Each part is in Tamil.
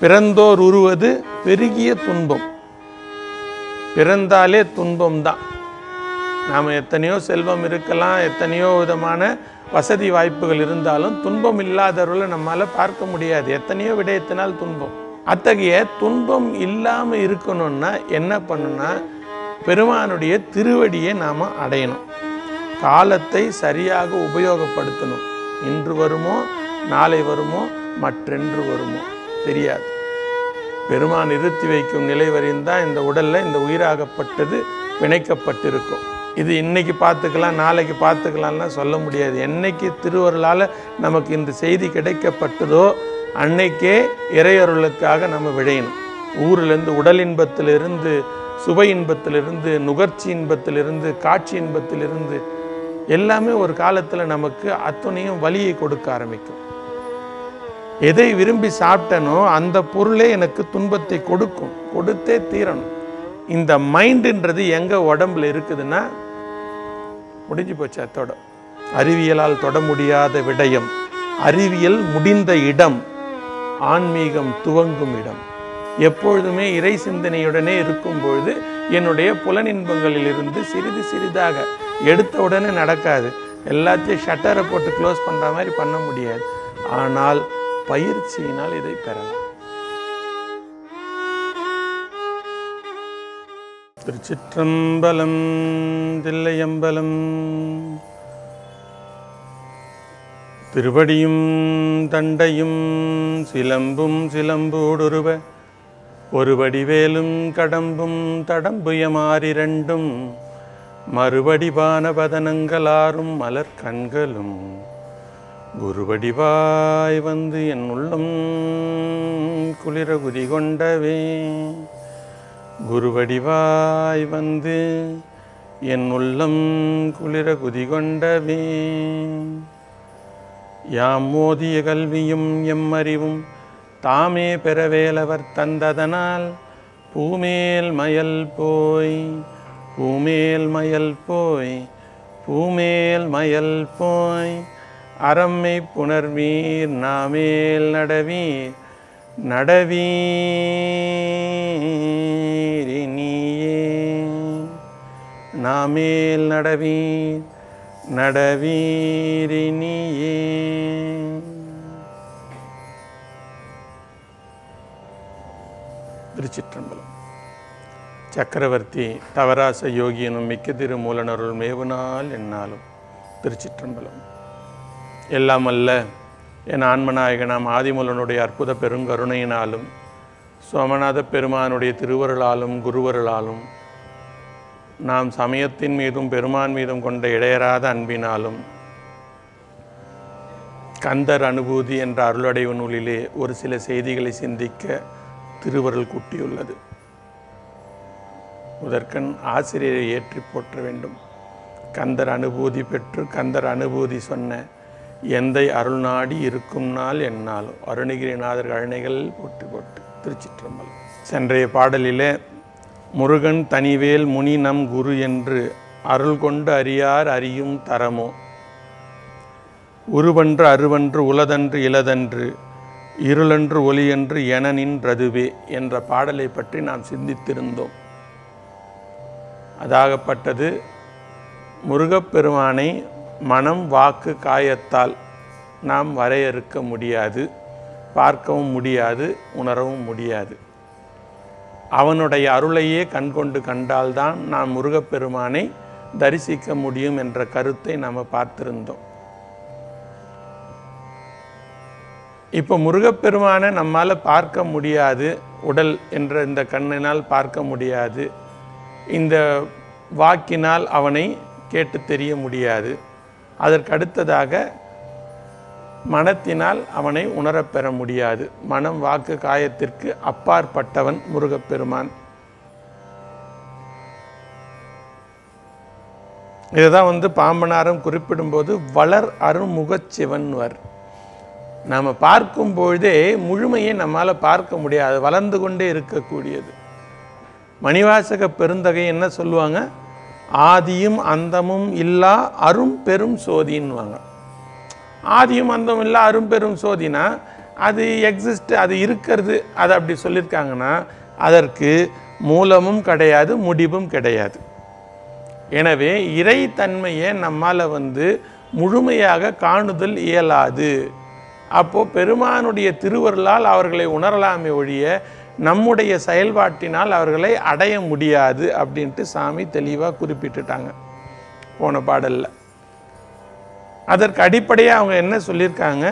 பிறந்தோர் உருவது பெருகிய துன்பம். பிறந்தாலே துன்பம் தான் நாம் எத்தனையோ செல்வம் இருக்கலாம் எத்தனையோ விதமான வசதி வாய்ப்புகள் இருந்தாலும் துன்பம் இல்லாதவர்களை நம்மளால் பார்க்க முடியாது. எத்தனையோ விடயத்தினால் துன்பம். அத்தகைய துன்பம் இல்லாமல் இருக்கணும்னா என்ன பண்ணணும்னா பெருமானுடைய திருவடியை நாம் அடையணும். காலத்தை சரியாக உபயோகப்படுத்தணும். இன்று வருமோ நாளை வருமோ மற்றென்று வருமோ. தெரியாது. பெருமான் நிறுத்தி வைக்கும் நிலை வரையும் தான் இந்த உடல்ல இந்த உயிராகப்பட்டது பிணைக்கப்பட்டிருக்கும். இது இன்னைக்கு பார்த்துக்கலாம் நாளைக்கு பார்த்துக்கலாம்லாம் சொல்ல முடியாது. என்னைக்கு திருவருளால் நமக்கு இந்த செய்தி கிடைக்கப்பட்டதோ அன்னைக்கே இறையருளுக்காக நம்ம விழையணும். ஊரிலிருந்து உடல் இன்பத்திலிருந்து சுவை இன்பத்திலிருந்து நுகர்ச்சி இன்பத்திலிருந்து காட்சி இன்பத்திலிருந்து எல்லாமே ஒரு காலத்தில் நமக்கு அத்துணையும் வலியை கொடுக்க ஆரம்பிக்கும். எதை விரும்பி சாப்பிட்டனோ அந்த பொருளே எனக்கு துன்பத்தை கொடுக்கும். கொடுத்தே தீரணும். இந்த மைண்டுன்றது எங்கே உடம்புல இருக்குதுன்னா முடிஞ்சு போச்சு அத்தோட. அறிவியலால் தொட முடியாத விடயம். அறிவியல் முடிந்த இடம். ஆன்மீகம் துவங்கும் இடம். எப்பொழுதுமே இறை சிந்தனையுடனே இருக்கும் பொழுது என்னுடைய புலனின்பங்களிலிருந்து சிறிது சிறிதாக எடுத்த உடனே நடக்காது. எல்லாத்தையும் ஷட்டரை போட்டு க்ளோஸ் பண்ணுற மாதிரி பண்ண முடியாது. ஆனால் பயிற்சியினால் இதை பெறலாம். திருச்சிற்றம்பலம் தில்லையம்பலம் திருவடியும் தண்டையும் சிலம்பும் சிலம்போடுருவ ஒரு வடிவேலும் கடம்பும் தடம்புயமாறிரண்டும் மறுவடிவான பதனங்களாரும் மலர் கண்களும் குருவடிவாய் வந்து என் உள்ளம் குளிர குதி கொண்டவே. குருவடிவாய் வந்து என் உள்ளம் குளிர குதி கொண்டவே. யாம் மோதிய கல்வியும் எம் அறிவும் தாமே பெறவேலவர் தந்ததனால் பூமேல் மயல் போய் பூமேல் மயல் போய் பூமேல் மயல் போய். அறம்மை புணர்வீர் நாமேல் நடவீர் நடவீரினியே நாமேல் நடவீர் நடவீரினியே திருச்சிற்றம்பலம். சக்கரவர்த்தி தவராச யோகியனும் மிக்க திருமூலனருள் மேவுனால் என்னாலும் திருச்சிற்றம்பலம். எல்லாம் அல்ல என் ஆன்மநாயகனாம் ஆதிமூலனுடைய அற்புத பெருங்கருணையினாலும் சோமநாத பெருமானுடைய திருவருளாலும் குருவருளாலும் நாம் சமயத்தின் மீதும் பெருமான் மீதும் கொண்ட இடையராத அன்பினாலும் கந்தர் அனுபூதி என்ற அருளடைவு நூலிலே ஒரு சில செய்திகளை சிந்திக்க திருவருள் கூட்டியுள்ளது. முதற்கண் ஆசிரியரை ஏற்றி போற்ற வேண்டும். கந்தர் அனுபூதி பெற்று கந்தர் அனுபூதி சொன்ன எந்தை அருள்நாடி இருக்கும் நாள் என்னாலும் அருணகிரிநாதர் கழனைகள் போட்டு போட்டு திருச்சிற்றம்பல் சென்றைய பாடலிலே முருகன் தனிவேல் முனி நம் குரு என்று அருள் கொண்டு அறியார் அறியும் தரமோ? உருவன்று அருவன்று உலதன்று இலதன்று இருளன்று ஒளியன்று என நின்றதுவே என்ற பாடலை பற்றி நாம் சிந்தித்திருந்தோம். அதாகப்பட்டது முருகப்பெருமானை மனம் வாக்கு காயத்தால் நாம் வரையறுக்க முடியாது பார்க்கவும் முடியாது உணரவும் முடியாது. அவனுடைய அருளையே கண்கொண்டு கண்டால்தான் நாம் முருகப்பெருமானை தரிசிக்க முடியும் என்ற கருத்தை நாம் பார்த்திருந்தோம். இப்போ முருகப்பெருமானை நம்மால் பார்க்க முடியாது உடல் என்ற இந்த கண்ணினால் பார்க்க முடியாது இந்த வாக்கினால் அவனை கேட்டு தெரிய முடியாது. அதற்கு அடுத்ததாக மனத்தினால் அவனை உணரப்பெற முடியாது. மனம் வாக்கு காயத்திற்கு அப்பாற்பட்டவன் முருகப்பெருமான். இதுதான் வந்து பாம்பனாரம் குறிப்பிடும்போது வளர் அருமுகச்சிவன்வர் நாம் பார்க்கும் பொழுதே முழுமையை நம்மால் பார்க்க முடியாது. வளர்ந்து கொண்டே இருக்கக்கூடியது. மணிவாசக பெருந்தகை என்ன சொல்லுவாங்க? ஆதியும் அந்தமும் இல்லா அரும் பெரும் சோதின்வாங்க ஆதியும் அந்தமும் இல்லா அரும் பெரும் சோதினா அது எக்ஸிஸ்ட் அது இருக்கிறது அதை அப்படி சொல்லியிருக்காங்கன்னா அதற்கு மூலமும் கிடையாது முடிவும் கிடையாது. எனவே இறைத்தன்மையை நம்மால் வந்து முழுமையாக காணுதல் இயலாது. அப்போது பெருமானுடைய திருவருளால் அவர்களை உணரலாமே ஒழிய நம்முடைய செயல்பாட்டினால் அவர்களை அடைய முடியாது அப்படின்ட்டு சாமி தெளிவாக குறிப்பிட்டுட்டாங்க போன பாடலில். அதற்கு அடிப்படையாக அவங்க என்ன சொல்லியிருக்காங்க?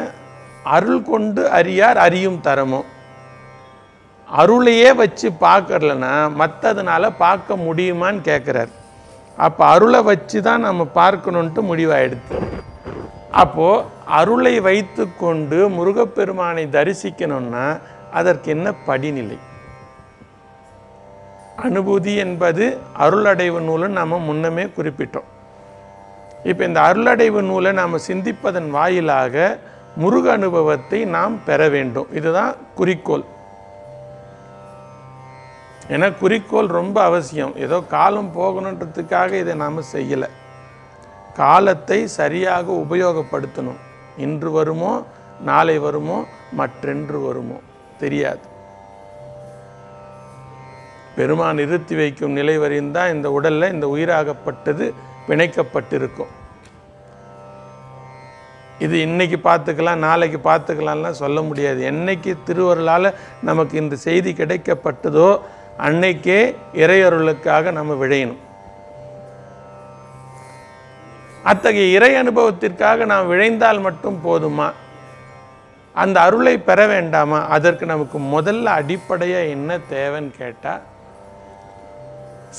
அருள் கொண்டு அறியார் அறியும் தரமும். அருளையே வச்சு பார்க்கறலன்னா மற்றதுனால பார்க்க முடியுமான்னு கேட்குறார் அப்போ அருளை வச்சு தான் நம்ம பார்க்கணுன்ட்டு முடிவாயிடுது. அப்போது அருளை வைத்து கொண்டு முருகப்பெருமானை தரிசிக்கணும்னா அதற்கு என்ன படிநிலை? அனுபூதி என்பது அருளடைவு நூலை நம்ம முன்னமே குறிப்பிட்டோம். இப்போ இந்த அருளடைவு நூலை நாம் சிந்திப்பதன் வாயிலாக முருக அனுபவத்தை நாம் பெற வேண்டும். இதுதான் குறிக்கோள். ஏன்னா குறிக்கோள் ரொம்ப அவசியம். ஏதோ காலம் போகணுன்றதுக்காக இதை நாம் செய்யலை. காலத்தை சரியாக உபயோகப்படுத்தணும். இன்று வருமோ நாளை வருமோ மற்றென்று வருமோ. தெரியாது. பெருமான் நிறுத்தி வைக்கும் நிலை வரையும் தான் இந்த உடலில் இந்த உயிராகப்பட்டது பிணைக்கப்பட்டிருக்கும். இது இன்னைக்கு பார்த்துக்கலாம் நாளைக்கு பார்த்துக்கலாம்லாம் சொல்ல முடியாது. என்னைக்கு திருவருளால் நமக்கு இந்த செய்தி கிடைக்கப்பட்டதோ அன்னைக்கே இறையருளுக்காக நம்ம விழையணும். அத்தகைய இறை அனுபவத்திற்காக நாம் விழைந்தால் மட்டும் போதுமா? அந்த அருளை பெற வேண்டாமா? அதற்கு நமக்கு முதல்ல அடிப்படையாக என்ன தேவைன்னு கேட்டால்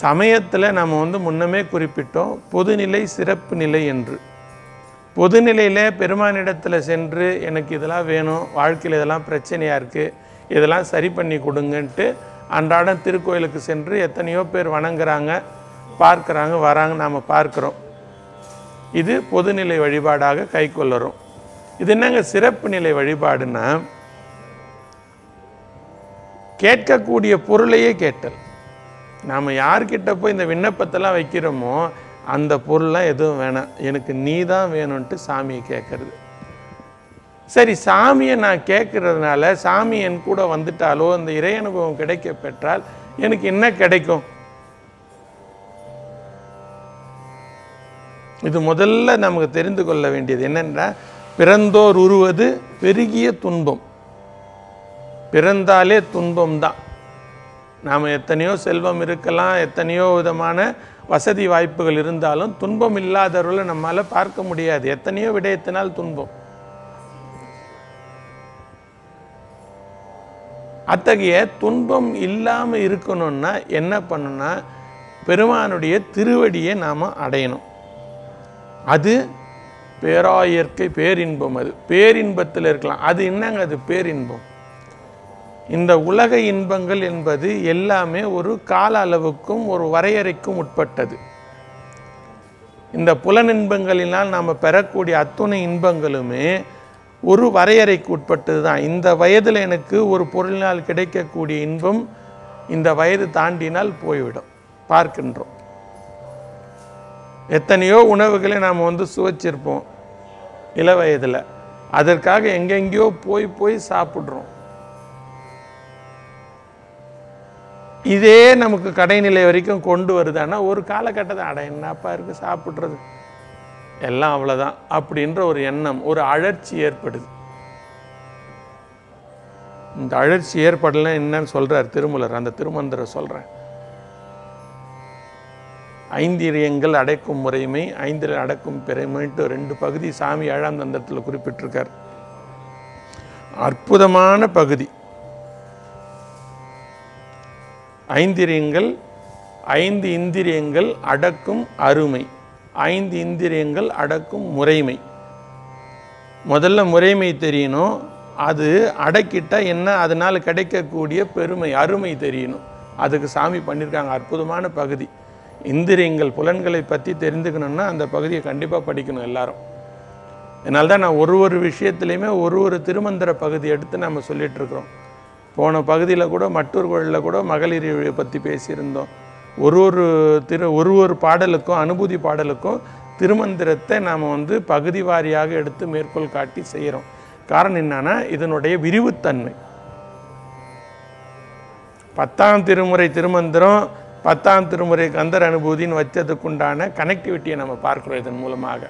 சமயத்தில் நம்ம வந்து முன்னமே குறிப்பிட்டோம் பொதுநிலை சிறப்பு நிலை என்று. பொதுநிலையில் பெருமானிடத்தில் சென்று எனக்கு இதெல்லாம் வேணும் வாழ்க்கையில் இதெல்லாம் பிரச்சனையாக இருக்குது இதெல்லாம் சரி பண்ணி கொடுங்கன்ட்டு அன்றாடம் திருக்கோயிலுக்கு சென்று எத்தனையோ பேர் வணங்குறாங்க பார்க்குறாங்க வராங்க நாம் பார்க்குறோம். இது பொதுநிலை வழிபாடாக கை கொள்ளறோம். இது என்னங்க சிறப்பு நிலை வழிபாடுன்னா கேட்கக்கூடிய பொருளையே கேட்டல். நாம் யார்கிட்ட போய் இந்த விண்ணப்பத்தெல்லாம் வைக்கிறோமோ அந்த பொருள்லாம் எதுவும் வேணாம். எனக்கு நீ தான் வேணும்ன்ட்டு சாமியை கேட்கறது. சரி சாமியை நான் கேட்கறதுனால சாமி என் கூட வந்துட்டாலோ அந்த இறை அனுபவம் கிடைக்க பெற்றால் எனக்கு என்ன கிடைக்கும்? இது முதல்ல நமக்கு தெரிந்து கொள்ள வேண்டியது என்னென்னா பிறந்தோர் உருவது பெருகிய துன்பம். பிறந்தாலே துன்பம் தான் நாம் எத்தனையோ செல்வம் இருக்கலாம் எத்தனையோ விதமான வசதி வாய்ப்புகள் இருந்தாலும் துன்பம் இல்லாதவர்களை நம்மால் பார்க்க முடியாது. எத்தனையோ விடயத்தினால் துன்பம். அத்தகைய துன்பம் இல்லாமல் இருக்கணும்னா என்ன பண்ணணும்னா பெருமானுடைய திருவடியை நாம் அடையணும். அது பேராயற்கை பேரின்பம் அது. பேரின்பத்தில் இருக்கலாம். அது என்னங்க அது? பேரின்பம். இந்த உலக இன்பங்கள் என்பது எல்லாமே ஒரு கால அளவுக்கும் ஒரு வரையறைக்கும் உட்பட்டது. இந்த புலனின்பங்களினால் நாம் பெறக்கூடிய அத்துணை இன்பங்களுமே ஒரு வரையறைக்கு உட்பட்டது தான். இந்த வயதில் எனக்கு ஒரு பொருளினால் கிடைக்கக்கூடிய இன்பம் இந்த வயது தாண்டினால் போய்விடும். பார்க்கின்றோம். எத்தனையோ உணவுகளை நாம் வந்து சுவைச்சிருப்போம். இள வயதில் அதற்காக எங்கெங்கேயோ போய் போய் சாப்பிட்றோம். இதே நமக்கு கடைநிலை வரைக்கும் கொண்டு வருதுன்னா ஒரு காலகட்டத்தை அட என்னப்பா இருக்கு சாப்பிட்றது? எல்லாம் அவ்வளோதான் அப்படின்ற ஒரு எண்ணம் ஒரு அழற்சி ஏற்படுது. இந்த அழற்சி ஏற்படலாம் என்னன்னு சொல்கிறார் திருமலர். அந்த திருமந்திரம் சொல்கிறேன் ஐந்திரியங்கள் அடைக்கும் முறைமை ஐந்தில் அடக்கும் பெருமைன்ட்டு ரெண்டு பகுதி சாமி ஏழாம் தந்தத்தில் குறிப்பிட்டிருக்கார். அற்புதமான பகுதி. ஐந்திரியங்கள் ஐந்து இந்திரியங்கள் அடக்கும் அருமை. ஐந்து இந்திரியங்கள் அடக்கும் முறைமை. முதல்ல முறைமை தெரியணும். அது அடக்கிட்டால் என்ன? அதனால் கிடைக்கக்கூடிய பெருமை அருமை தெரியணும். அதுக்கு சாமி பண்ணியிருக்காங்க. அற்புதமான பகுதி. இந்திரியங்கள் புலன்களை பற்றி தெரிந்துக்கணும்னா அந்த பகுதியை கண்டிப்பாக படிக்கணும் எல்லாரும். அதனால தான் நான் ஒரு ஒரு விஷயத்துலையுமே ஒரு ஒரு திருமந்திர பகுதி எடுத்து நம்ம சொல்லிகிட்ருக்குறோம் போன பகுதியில் கூட மற்றொரு குழலில் கூட மகளிர் பற்றி பேசியிருந்தோம். ஒரு ஒரு திரு ஒரு ஒரு பாடலுக்கும் அனுபூதி பாடலுக்கும் திருமந்திரத்தை நாம் வந்து பகுதி வாரியாக எடுத்து மேற்கோள் காட்டி செய்கிறோம் காரணம் என்னன்னா இதனுடைய விரிவுத்தன்மை. பத்தாம் திருமுறை திருமந்திரம் பத்தாம் திருமுறை கந்தர் அனுபூதின்னு வச்சதுக்குண்டான கனெக்டிவிட்டியை நம்ம பார்க்கிறோம் இதன் மூலமாக.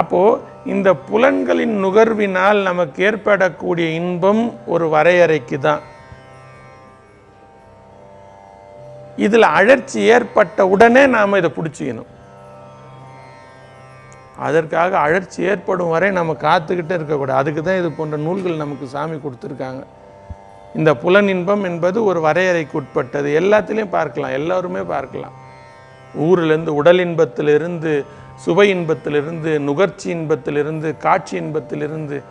அப்போது இந்த புலன்களின் நுகர்வினால் நமக்கு ஏற்படக்கூடிய இன்பம் ஒரு வரையறைக்கு தான் இதில் அழற்சி ஏற்பட்ட உடனே நாம் இதை பிடிச்சிக்கணும். அதற்காக அழற்சி ஏற்படும் வரை நம்ம காத்துக்கிட்டே இருக்கக்கூடாது. அதுக்கு தான் இது போன்ற நூல்கள் நமக்கு சாமி கொடுத்துருக்காங்க. இந்த புலன் இன்பம் என்பது ஒரு வரையறைக்கு உட்பட்டது. எல்லாத்துலேயும் பார்க்கலாம் எல்லாருமே பார்க்கலாம். ஊரிலிருந்து உடல் இன்பத்திலிருந்து சுவை இன்பத்திலிருந்து நுகர்ச்சி இன்பத்திலிருந்து காட்சி இன்பத்திலிருந்து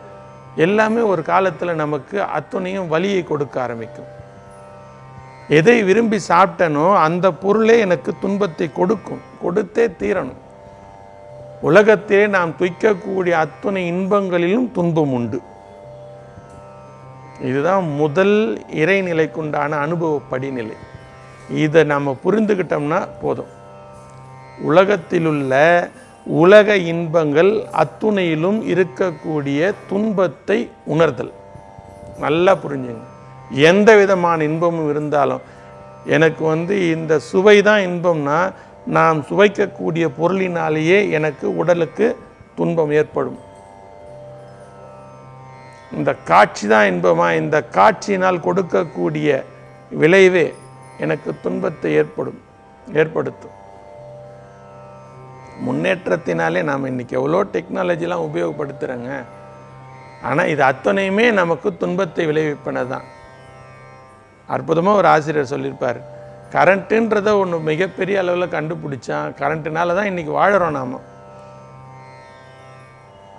எல்லாமே ஒரு காலத்தில் நமக்கு அத்துணையும் வலியை கொடுக்க ஆரம்பிக்கும். எதை விரும்பி சாப்பிட்டனோ அந்த பொருளே எனக்கு துன்பத்தை கொடுக்கும் கொடுத்தே தீரணும். உலகத்திலே நாம் துய்க்கக்கூடிய அத்துணை இன்பங்களிலும் துன்பம் உண்டு. இதுதான் முதல் இறைநிலைக்குண்டான அனுபவ படிநிலை இதை நம்ம புரிந்துக்கிட்டோம்னா போதும். உலகத்திலுள்ள உலக இன்பங்கள் அத்துணையிலும் இருக்கக்கூடிய துன்பத்தை உணர்தல். நல்லா புரிஞ்சுங்க. எந்த விதமான இன்பமும் இருந்தாலும் எனக்கு வந்து இந்த சுவை தான் இன்பம்னா நாம் சுவைக்கக்கூடிய பொருளினாலேயே எனக்கு உடலுக்கு துன்பம் ஏற்படும். இந்த காட்சி தான் இன்பமா? இந்த காட்சியினால் கொடுக்கக்கூடிய விளைவே எனக்கு துன்பத்தை ஏற்படும் ஏற்படுத்தும். முன்னேற்றத்தினாலே நாம் இன்னைக்கு எவ்வளோ டெக்னாலஜிலாம் உபயோகப்படுத்துகிறோங்க ஆனால் இது அத்தனையுமே நமக்கு துன்பத்தை விளைவிப்பன தான் அற்புதமாக ஒரு ஆசிரியர் சொல்லியிருப்பார். கரண்ட்டுன்றதை ஒன்று மிகப்பெரிய அளவில் கண்டுபிடிச்சான். கரண்ட்டுனால தான் இன்றைக்கி வாழறோம் நாம்.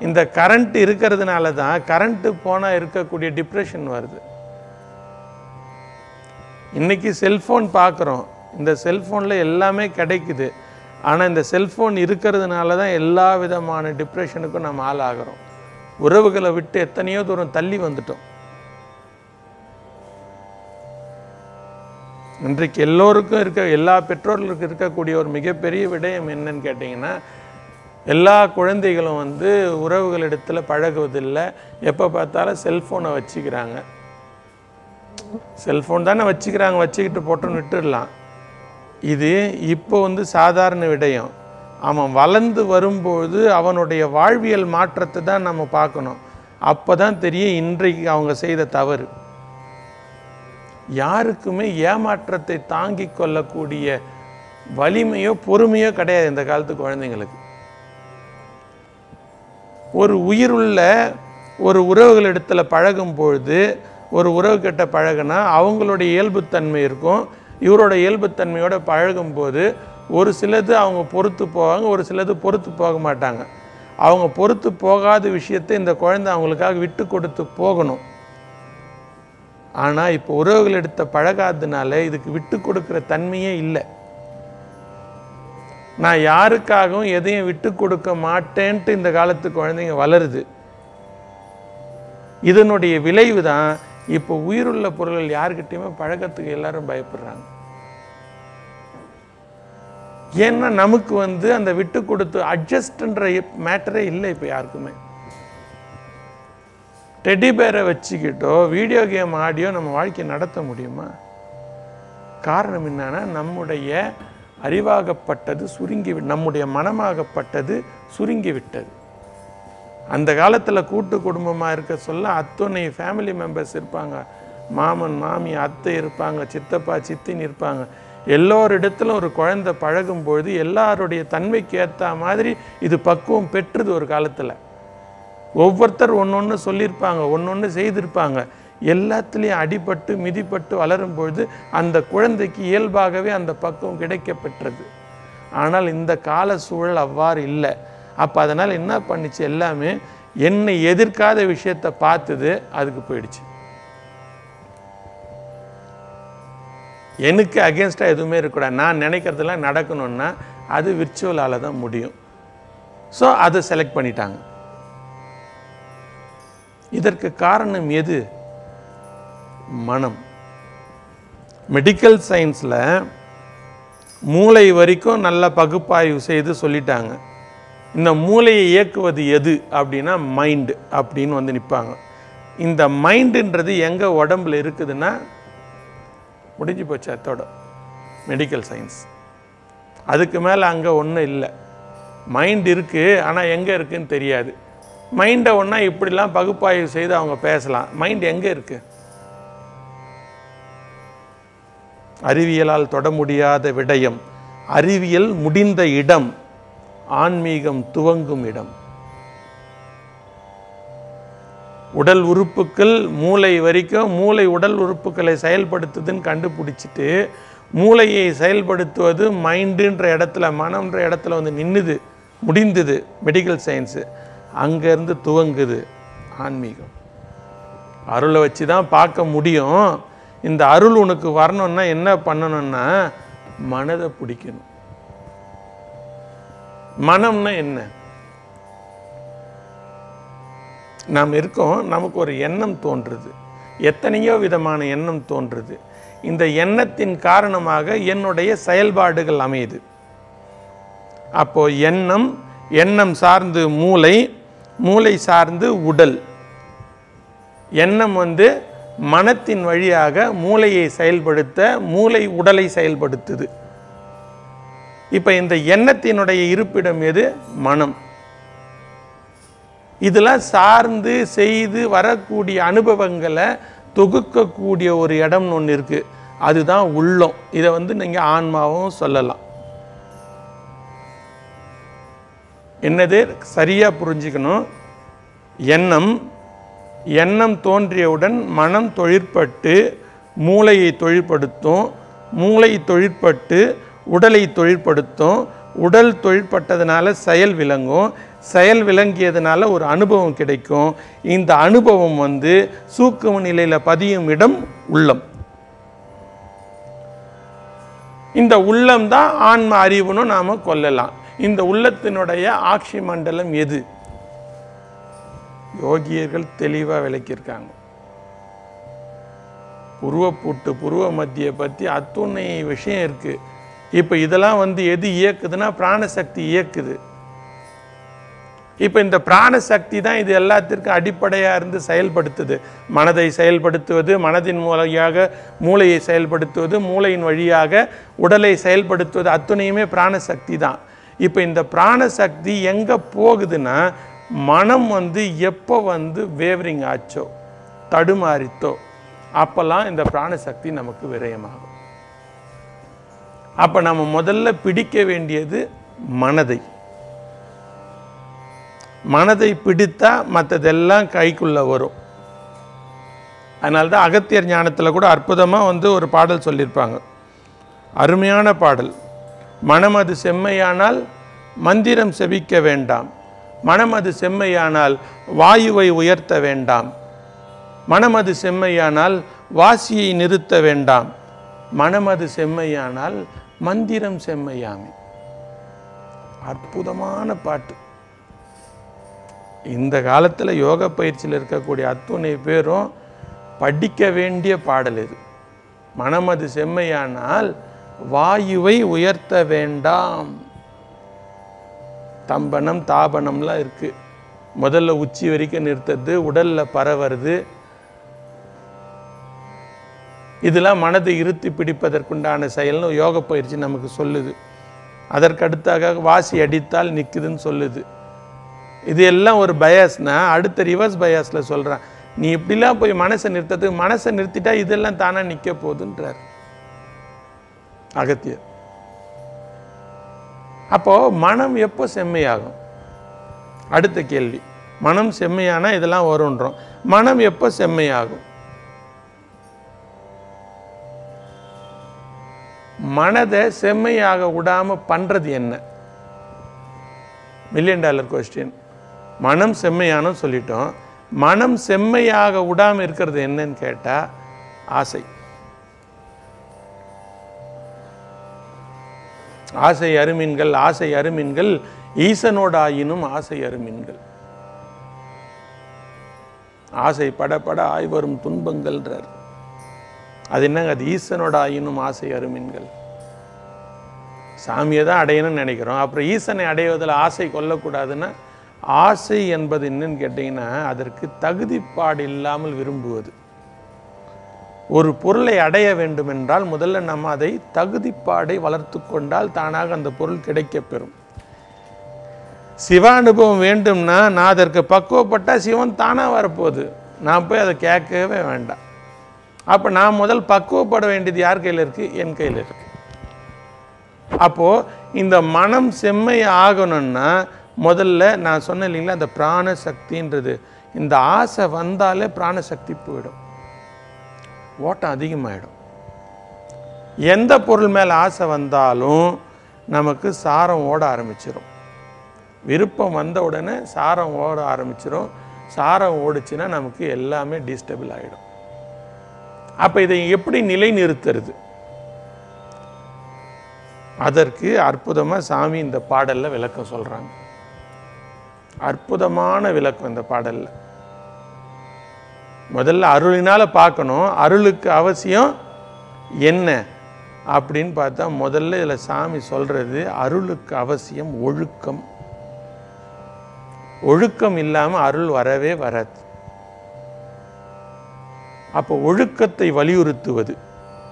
இந்த கரண்ட் இருக்கிறதுனால தான் கரண்ட்டு போனால் இருக்கக்கூடிய டிப்ரெஷன் வருது. இன்னைக்கு செல்ஃபோன் பார்க்குறோம் இந்த செல்ஃபோனில் எல்லாமே கிடைக்குது. ஆனால் இந்த செல்ஃபோன் இருக்கிறதுனால தான் எல்லா விதமான டிப்ரெஷனுக்கும் நம்ம ஆளாகிறோம். உறவுகளை விட்டு எத்தனையோ தூரம் தள்ளி வந்துட்டோம். இன்றைக்கு எல்லோருக்கும் இருக்க எல்லா பெற்றோர்களுக்கும் இருக்கக்கூடிய ஒரு மிகப்பெரிய விடயம் என்னன்னு கேட்டிங்கன்னா எல்லா குழந்தைகளும் வந்து உறவுகளிடத்தில் பழகுவதில்லை. எப்போ பார்த்தாலும் செல்ஃபோனை வச்சுக்கிறாங்க. செல்ஃபோன் தானே வச்சுக்கிறாங்க வச்சுக்கிட்டு போட்டோன்னு விட்டுடலாம். இது இப்போ வந்து சாதாரண விடயம். அவன் வளர்ந்து வரும்போது அவனுடைய வாழ்வியல் மாற்றத்தை தான் நம்ம பார்க்கணும். அப்போ தான் தெரியும் இன்றைக்கு அவங்க செய்த தவறு. யாருக்குமே ஏமாற்றத்தை தாங்கி கொள்ளக்கூடிய வலிமையோ பொறுமையோ கிடையாது இந்த காலத்து குழந்தைங்களுக்கு. ஒரு உயிருள்ள ஒரு உறவுகளிடத்தில் பழகும் பொழுது ஒரு உறவு கிட்ட பழகுனா அவங்களுடைய இயல்புத்தன்மை இருக்கும். இவரோட இயல்புத்தன்மையோடு பழகும்போது ஒரு சிலது அவங்க பொறுத்து போவாங்க ஒரு சிலது பொறுத்து போக மாட்டாங்க. அவங்க பொறுத்து போகாத விஷயத்தை இந்த குழந்தை அவங்களுக்காக விட்டு கொடுத்து போகணும். ஆனால் இப்போ உறவுகள் எடுத்த பழகாததுனால இதுக்கு விட்டு கொடுக்குற தன்மையே இல்லை. நான் யாருக்காகவும் எதையும் விட்டு கொடுக்க மாட்டேன்ட்டு இந்த காலத்து குழந்தைங்க வளருது. இதனுடைய விளைவு தான் இப்போ உயிருள்ள பொருள்கள் யாருக்கிட்டையுமே பழக்கத்துக்கு எல்லாரும் பயப்படுறாங்க. ஏன்னா நமக்கு வந்து அந்த விட்டு கொடுத்து அட்ஜஸ்ட்ன்ற மேட்டரே இல்லை இப்போ யாருக்குமே. டெடி பேரை வச்சுக்கிட்டோ வீடியோ கேம் ஆடியோ நம்ம வாழ்க்கையை நடத்த முடியுமா? காரணம் என்னன்னா நம்முடைய அறிவாகப்பட்டது சுருங்கி வி- நம்முடைய மனமாகப்பட்டது சுருங்கிவிட்டது. அந்த காலத்தில் கூட்டு குடும்பமாக இருக்க சொல்ல அத்துணை ஃபேமிலி மெம்பர்ஸ் இருப்பாங்க. மாமன் மாமி அத்தை இருப்பாங்க சித்தப்பா சித்தின்னு இருப்பாங்க. எல்லோரிடத்திலும் ஒரு குழந்தை பழகும்பொழுது எல்லாருடைய தன்மைக்கு ஏற்ற மாதிரி இது பக்குவம் பெற்றுது ஒரு காலத்தில். ஒவ்வொருத்தர் ஒன்று ஒன்று சொல்லியிருப்பாங்க ஒன்று ஒன்று செய்திருப்பாங்க. எல்லாத்துலேயும் அடிபட்டு மிதிப்பட்டு வளரும் பொழுது அந்த குழந்தைக்கு இயல்பாகவே அந்த பக்குவம் கிடைக்கப்பெற்றது. ஆனால் இந்த கால சூழல் அவ்வாறு இல்லை. அப்போ அதனால் என்ன பண்ணுச்சு? எல்லாமே என்னை எதிர்க்காத விஷயத்தை பார்த்தது அதுக்கு போயிடுச்சு. எனக்கு அகேன்ஸ்டாக எதுவுமே இருக்கக்கூடாது. நான் நினைக்கிறதெல்லாம் நடக்கணும்னா அது விர்ச்சுவலால் தான் முடியும். ஸோ அதை செலக்ட் பண்ணிட்டாங்க. இதற்கு காரணம் எது? மனம். மெடிக்கல் சயின்ஸில் மூளை வரைக்கும் நல்ல பகுப்பாய்வு செய்து சொல்லிட்டாங்க. இந்த மூளையை இயக்குவது எது அப்படின்னா மைண்டு அப்படின்னு வந்து நிற்பாங்க இந்த மைண்டுன்றது எங்கே உடம்புல இருக்குதுன்னா முடிஞ்சு போச்சு அத்தோட. மெடிக்கல் சயின்ஸ் அதுக்கு மேலே அங்கே ஒன்றும் இல்லை. மைண்ட் இருக்குது ஆனால் எங்கே இருக்குதுன்னு தெரியாது. மைண்டை ஒன்றா இப்படிலாம் பகுப்பாய்வு செய்து அவங்க பேசலாம். மைண்ட் எங்கே இருக்குது அறிவியலால் தொட முடியாத விடயம் அறிவியல் முடிந்த இடம் ஆன்மீகம் துவங்கும் இடம். உடல் உறுப்புக்கள் மூளை வரைக்கும் மூளை உடல் உறுப்புகளை செயல்படுத்துதுன்னு கண்டுபிடிச்சிட்டு மூளையை செயல்படுத்துவது மைண்டுன்ற இடத்துல மனம்ன்ற இடத்துல வந்து நின்றுது முடிந்தது மெடிக்கல் சயின்ஸு அங்கேருந்து துவங்குது ஆன்மீகம். அருளை வச்சு தான் பார்க்க முடியும். இந்த அருள் உனக்கு வரணும்னா என்ன பண்ணணும்னா மனதை பிடிக்கணும். மனம்னா என்ன? நாம் இருக்கோம் நமக்கு ஒரு எண்ணம் தோன்றுது. எத்தனையோ விதமான எண்ணம் தோன்றுது. இந்த எண்ணத்தின் காரணமாக என்னுடைய செயல்பாடுகள் அமையுது. அப்போ எண்ணம் எண்ணம் சார்ந்து மூளை மூளை சார்ந்து உடல். எண்ணம் வந்து மனத்தின் வழியாக மூளையை செயல்படுத்த மூளை உடலை செயல்படுத்துது. இப்போ இந்த எண்ணத்தினுடைய இருப்பிடம் எது? மனம். இதெல்லாம் சார்ந்து செய்து வரக்கூடிய அனுபவங்களை தொகுக்கக்கூடிய ஒரு இடம்னு ஒன்று இருக்குது அதுதான் உள்ளம். இதை வந்து நீங்கள் ஆன்மாவும் சொல்லலாம். என்னது? சரியாக புரிஞ்சுக்கணும். எண்ணம் எண்ணம் தோன்றியவுடன் மனம் தொழிற்பட்டு மூளையை தொழிற்படுத்தும் மூளை தொழிற்பட்டு உடலை தொழிற்படுத்தும் உடல் தொழிற்பட்டதுனால செயல் விளங்கும். செயல் விளங்கியதுனால ஒரு அனுபவம் கிடைக்கும். இந்த அனுபவம் வந்து சூக்கும நிலையில் பதியும் இடம் உள்ளம். இந்த உள்ளம் தான் ஆன்ம அறிவுன்னு நாம கொள்ளலாம் இந்த உள்ளத்தினுடைய ஆட்சி மண்டலம் எது? யோகியர்கள் தெளிவாக விளக்கியிருக்காங்க. புருவப்பூட்டு புருவ மத்திய பற்றி அத்துணை விஷயம் இருக்கு. இப்போ இதெல்லாம் வந்து எது இயக்குதுன்னா பிராணசக்தி இயக்குது. இப்போ இந்த பிராணசக்தி தான் இது எல்லாத்திற்கும் அடிப்படையாக இருந்து செயல்படுத்துது. மனதை செயல்படுத்துவது மனதின் மூலையாக மூளையை செயல்படுத்துவது மூளையின் வழியாக உடலை செயல்படுத்துவது அத்துணையுமே பிராணசக்தி தான். இப்போ இந்த பிராணசக்தி எங்கே போகுதுன்னா மனம் வந்து எப்போ வந்து வேவரிங் ஆச்சோ தடுமாறித்தோ அப்போல்லாம் இந்த பிராணசக்தி நமக்கு விரயமாகும். அப்போ நம்ம முதல்ல பிடிக்க வேண்டியது மனதை. மனதை பிடித்தா மற்றதெல்லாம் கைக்குள்ளே வரும். அதனால்தான் அகத்தியர் ஞானத்தில் கூட அற்புதமாக வந்து ஒரு பாடல் சொல்லியிருப்பாங்க. அருமையான பாடல். மனம் அது செம்மையானால் மந்திரம் செபிக்க வேண்டாம். மனம் அது செம்மையானால் வாயுவை உயர்த்த வேண்டாம். மனம் அது செம்மையானால் வாசியை நிறுத்த வேண்டாம். மனம் அது செம்மையானால் மந்திரம் செம்மையாமே. அற்புதமான பாட்டு. இந்த காலத்தில் யோக பயிற்சியில் இருக்கக்கூடிய அத்துணை பேரும் படிக்க வேண்டிய பாடல் இது. மனம் அது செம்மையானால் வாயுவை உயர்த்த வேண்டாம். தம்பனம் தாபனம்லாம் இருக்குது முதல்ல உச்சி வரைக்கும் நிறுத்துறது உடலில் பரவுறது. இதெல்லாம் மனதை இருத்தி பிடிப்பதற்குண்டான செயல்னு யோக பயிற்சி நமக்கு சொல்லுது. அதற்கடுத்தாக வாசி அடித்தால் நிற்குதுன்னு சொல்லுது. இது எல்லாம் ஒரு பயாஸ்னா அடுத்த ரிவர்ஸ் பயாஸில் சொல்கிறேன் நீ இப்படிலாம் போய் மனசை நிறுத்ததுக்கு மனசை நிறுத்திட்டா இதெல்லாம் தானாக நிற்க போகுதுன்றார். அகத்தியர். அப்போது மனம் எப்போ செம்மையாகும்? அடுத்த கேள்வி. மனம் செம்மையானால் இதெல்லாம் வரும்ன்றோம். மனம் எப்போ செம்மையாகும்? மனதை செம்மையாக விடாமல் பண்ணுறது என்ன? மில்லியன் டாலர் கொஸ்டின் மனம் செம்மையானு சொல்லிட்டோம். மனம் செம்மையாக விடாமல் இருக்கிறது என்னன்னு கேட்டால் ஆசை. ஆசை அருமீன்கள் ஆசை அருமீன்கள் ஈசனோடாயினும் ஆசை அருமீன்கள். ஆசை படப்பட ஆய்வரும் துன்பங்கள்ன்றார். அது என்னங்க அது? ஈசனோட ஆயினும் ஆசை அருமீன்கள். சாமியை தான் அடையணும்னு நினைக்கிறோம். அப்புறம் ஈசனை அடைவதில் ஆசை கொல்லக்கூடாதுன்னா ஆசை என்பது என்னன்னு கேட்டிங்கன்னா அதற்கு தகுதிப்பாடு இல்லாமல் விரும்புவது. ஒரு பொருளை அடைய வேண்டுமென்றால் முதல்ல நம்ம அதை தகுதிப்பாடை வளர்த்து கொண்டால் தானாக அந்த பொருள் கிடைக்கப் பெறும் சிவானுபவம் வேண்டும்னா நான் அதற்கு பக்குவப்பட்டால் சிவன் தானாக வரப்போகுது. நான் போய் அதை கேட்கவே வேண்டாம். அப்போ நான் முதல் பக்குவப்பட வேண்டியது யார் கையில் இருக்குது என் கையில் இருக்குது அப்போது இந்த மனம் செம்மை ஆகணும்னா முதல்ல நான் சொன்னேன் இல்லைங்களா அந்த பிராண சக்தின்றது இந்த ஆசை வந்தாலே பிராணசக்தி போயிடும். ஓட்டம் அதிகமாகிடும் எந்த பொருள் மேலே ஆசை வந்தாலும் நமக்கு சாரம் ஓட ஆரம்பிச்சிடும் விருப்பம் வந்த உடனே சாரம் ஓட ஆரம்பிச்சிடும் சாரம் ஓடுச்சுன்னா நமக்கு எல்லாமே டிஸ்டபிள் ஆகிடும் அப்போ இதை எப்படி நிலைநிறுத்துறது? அதற்கு அற்புதமாக சாமி இந்த பாடலில் விளக்கம் சொல்கிறாங்க அற்புதமான விளக்கம் இந்த பாடலில். முதல்ல அருளினால் பார்க்கணும். அருளுக்கு அவசியம் என்ன? அப்படின்னு பார்த்தா முதல்ல இதில் சாமி சொல்கிறது அருளுக்கு அவசியம் ஒழுக்கம். ஒழுக்கம் இல்லாமல் அருள் வரவே வராது. அப்போ ஒழுக்கத்தை வலியுறுத்துவது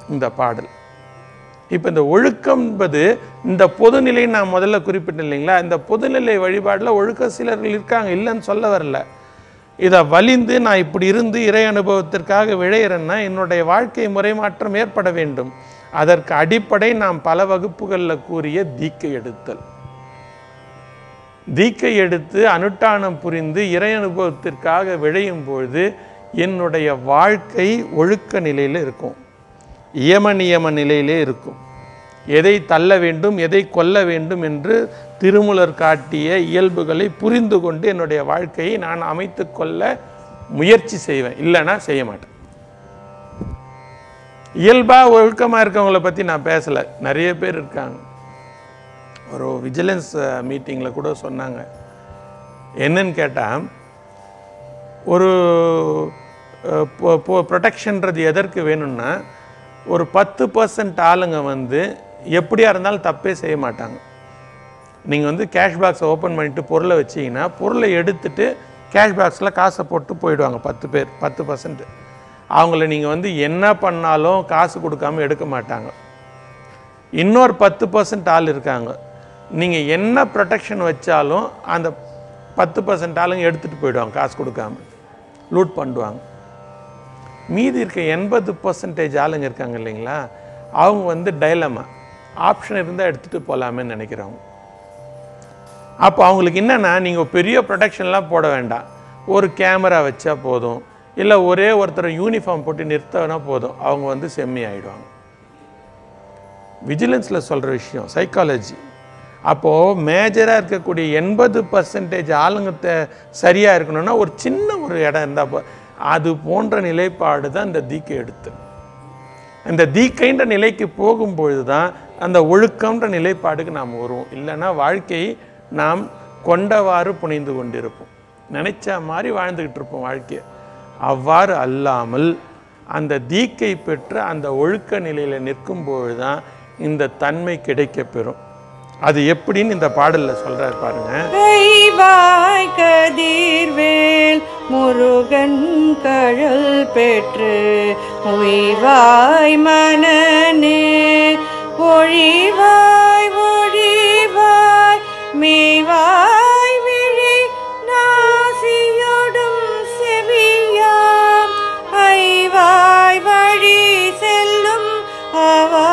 இந்த பாடல். இப்போ இந்த ஒழுக்கம் என்பது இந்த பொதுநிலை நான் முதல்ல குறிப்பிட்டேன் இல்லைங்களா? இந்த பொதுநிலை வழிபாடில் ஒழுக்க சிலர்கள் இருக்காங்க இல்லைன்னு சொல்ல வரல. இதை வலிந்து நான் இப்படி இருந்து இறை அனுபவத்திற்காக விழையிறேன்னா என்னுடைய வாழ்க்கை முறை மாற்றம் ஏற்பட வேண்டும். அதற்கு அடிப்படை நாம் பல வகுப்புகளில் கூறிய தீக்கை எடுத்தல். தீக்கை எடுத்து அனுட்டானம் புரிந்து இறை அனுபவத்திற்காக விழையும் பொழுது என்னுடைய வாழ்க்கை ஒழுக்க நிலையில் இருக்கும். இயம நியம நிலையிலே இருக்கும். எதை தள்ள வேண்டும் எதை கொல்ல வேண்டும் என்று திருமுலர் காட்டிய இயல்புகளை புரிந்து கொண்டு என்னுடைய வாழ்க்கையை நான் அமைத்து கொள்ள முயற்சி செய்வேன். இல்லைன்னா செய்ய மாட்டேன். இயல்பாக ஒழுக்கமாக இருக்கவங்கள பற்றி நான் பேசலை. நிறைய பேர் இருக்காங்க. ஒரு விஜிலன்ஸ் மீட்டிங்கில் கூட சொன்னாங்க. என்னன்னு கேட்டால் ஒரு ப்ரொடெக்ஷன்றது எதற்கு வேணும்னா ஒரு பத்து பர்சன்ட் ஆளுங்க வந்து எப்படியா இருந்தாலும் தப்பே செய்ய மாட்டாங்க. நீங்கள் வந்து கேஷ் பாக்ஸை ஓப்பன் பண்ணிவிட்டு பொருளை வச்சீங்கன்னா பொருளை எடுத்துட்டு கேஷ் பாக்ஸில் காசை போட்டு போயிடுவாங்க பத்து பேர் பத்து பர்சன்ட் அவங்கள நீங்கள் வந்து என்ன பண்ணாலும் காசு கொடுக்காம எடுக்க மாட்டாங்க. இன்னொரு பத்து பர்சன்ட் ஆள் இருக்காங்க. நீங்கள் என்ன ப்ரொடெக்ஷன் வச்சாலும் அந்த பத்து பர்சன்ட் ஆளுங்க எடுத்துகிட்டு போயிடுவாங்க காசு கொடுக்காம. லூட் பண்ணுவாங்க. மீதி இருக்க எண்பது பர்சன்டேஜ் ஆளுங்க இருக்காங்க இல்லைங்களா? அவங்க வந்து டைலமா ஆப்ஷன் இருந்தால் எடுத்துகிட்டு போகலாமேன்னு நினைக்கிறவங்க. அப்போ அவங்களுக்கு என்னென்னா நீங்கள் பெரிய ப்ரொடெக்ஷன்லாம் போட வேண்டாம். ஒரு கேமரா வச்சா போதும். இல்லை ஒரே ஒருத்தர் யூனிஃபார்ம் போட்டு நிறுத்தினா போதும். அவங்க வந்து செம்மி ஆகிடுவாங்க விஜிலன்ஸில் சொல்கிற விஷயம் சைக்காலஜி அப்போது மேஜராக இருக்கக்கூடிய எண்பது பர்சன்டேஜ் ஆளுங்க சரியாக இருக்கணும்னா ஒரு சின்ன ஒரு இடம் இருந்தால் போ அது போன்ற நிலைப்பாடு தான் இந்த தீக்கை எடுத்து. இந்த தீக்கைன்ற நிலைக்கு போகும்பொழுது தான் அந்த ஒழுக்கம்ன்ற நிலைப்பாடுக்கு நாம் வருவோம் இல்லைன்னா வாழ்க்கையை நாம் கொண்டவாறு புனைந்து கொண்டிருப்போம். நினைச்ச மாதிரி வாழ்ந்துக்கிட்டு இருப்போம் வாழ்க்கையை. அவ்வாறு அல்லாமல் அந்த தீக்கை பெற்று அந்த ஒழுக்க நிலையில் நிற்கும்போது தான் இந்த தன்மை கிடைக்கப் பெறும். அது எப்படின்னு இந்த பாடலில் சொல்கிறார் பாருங்க. கதிர்வேல் முருகன் கழல் பெற்று உய்வாய் மனநே ஒழிவாய் ஒழிவாய் மேவாய் விழி நாசியோடும் செவியாம் ஐவாய் வழி செல்லும் அவா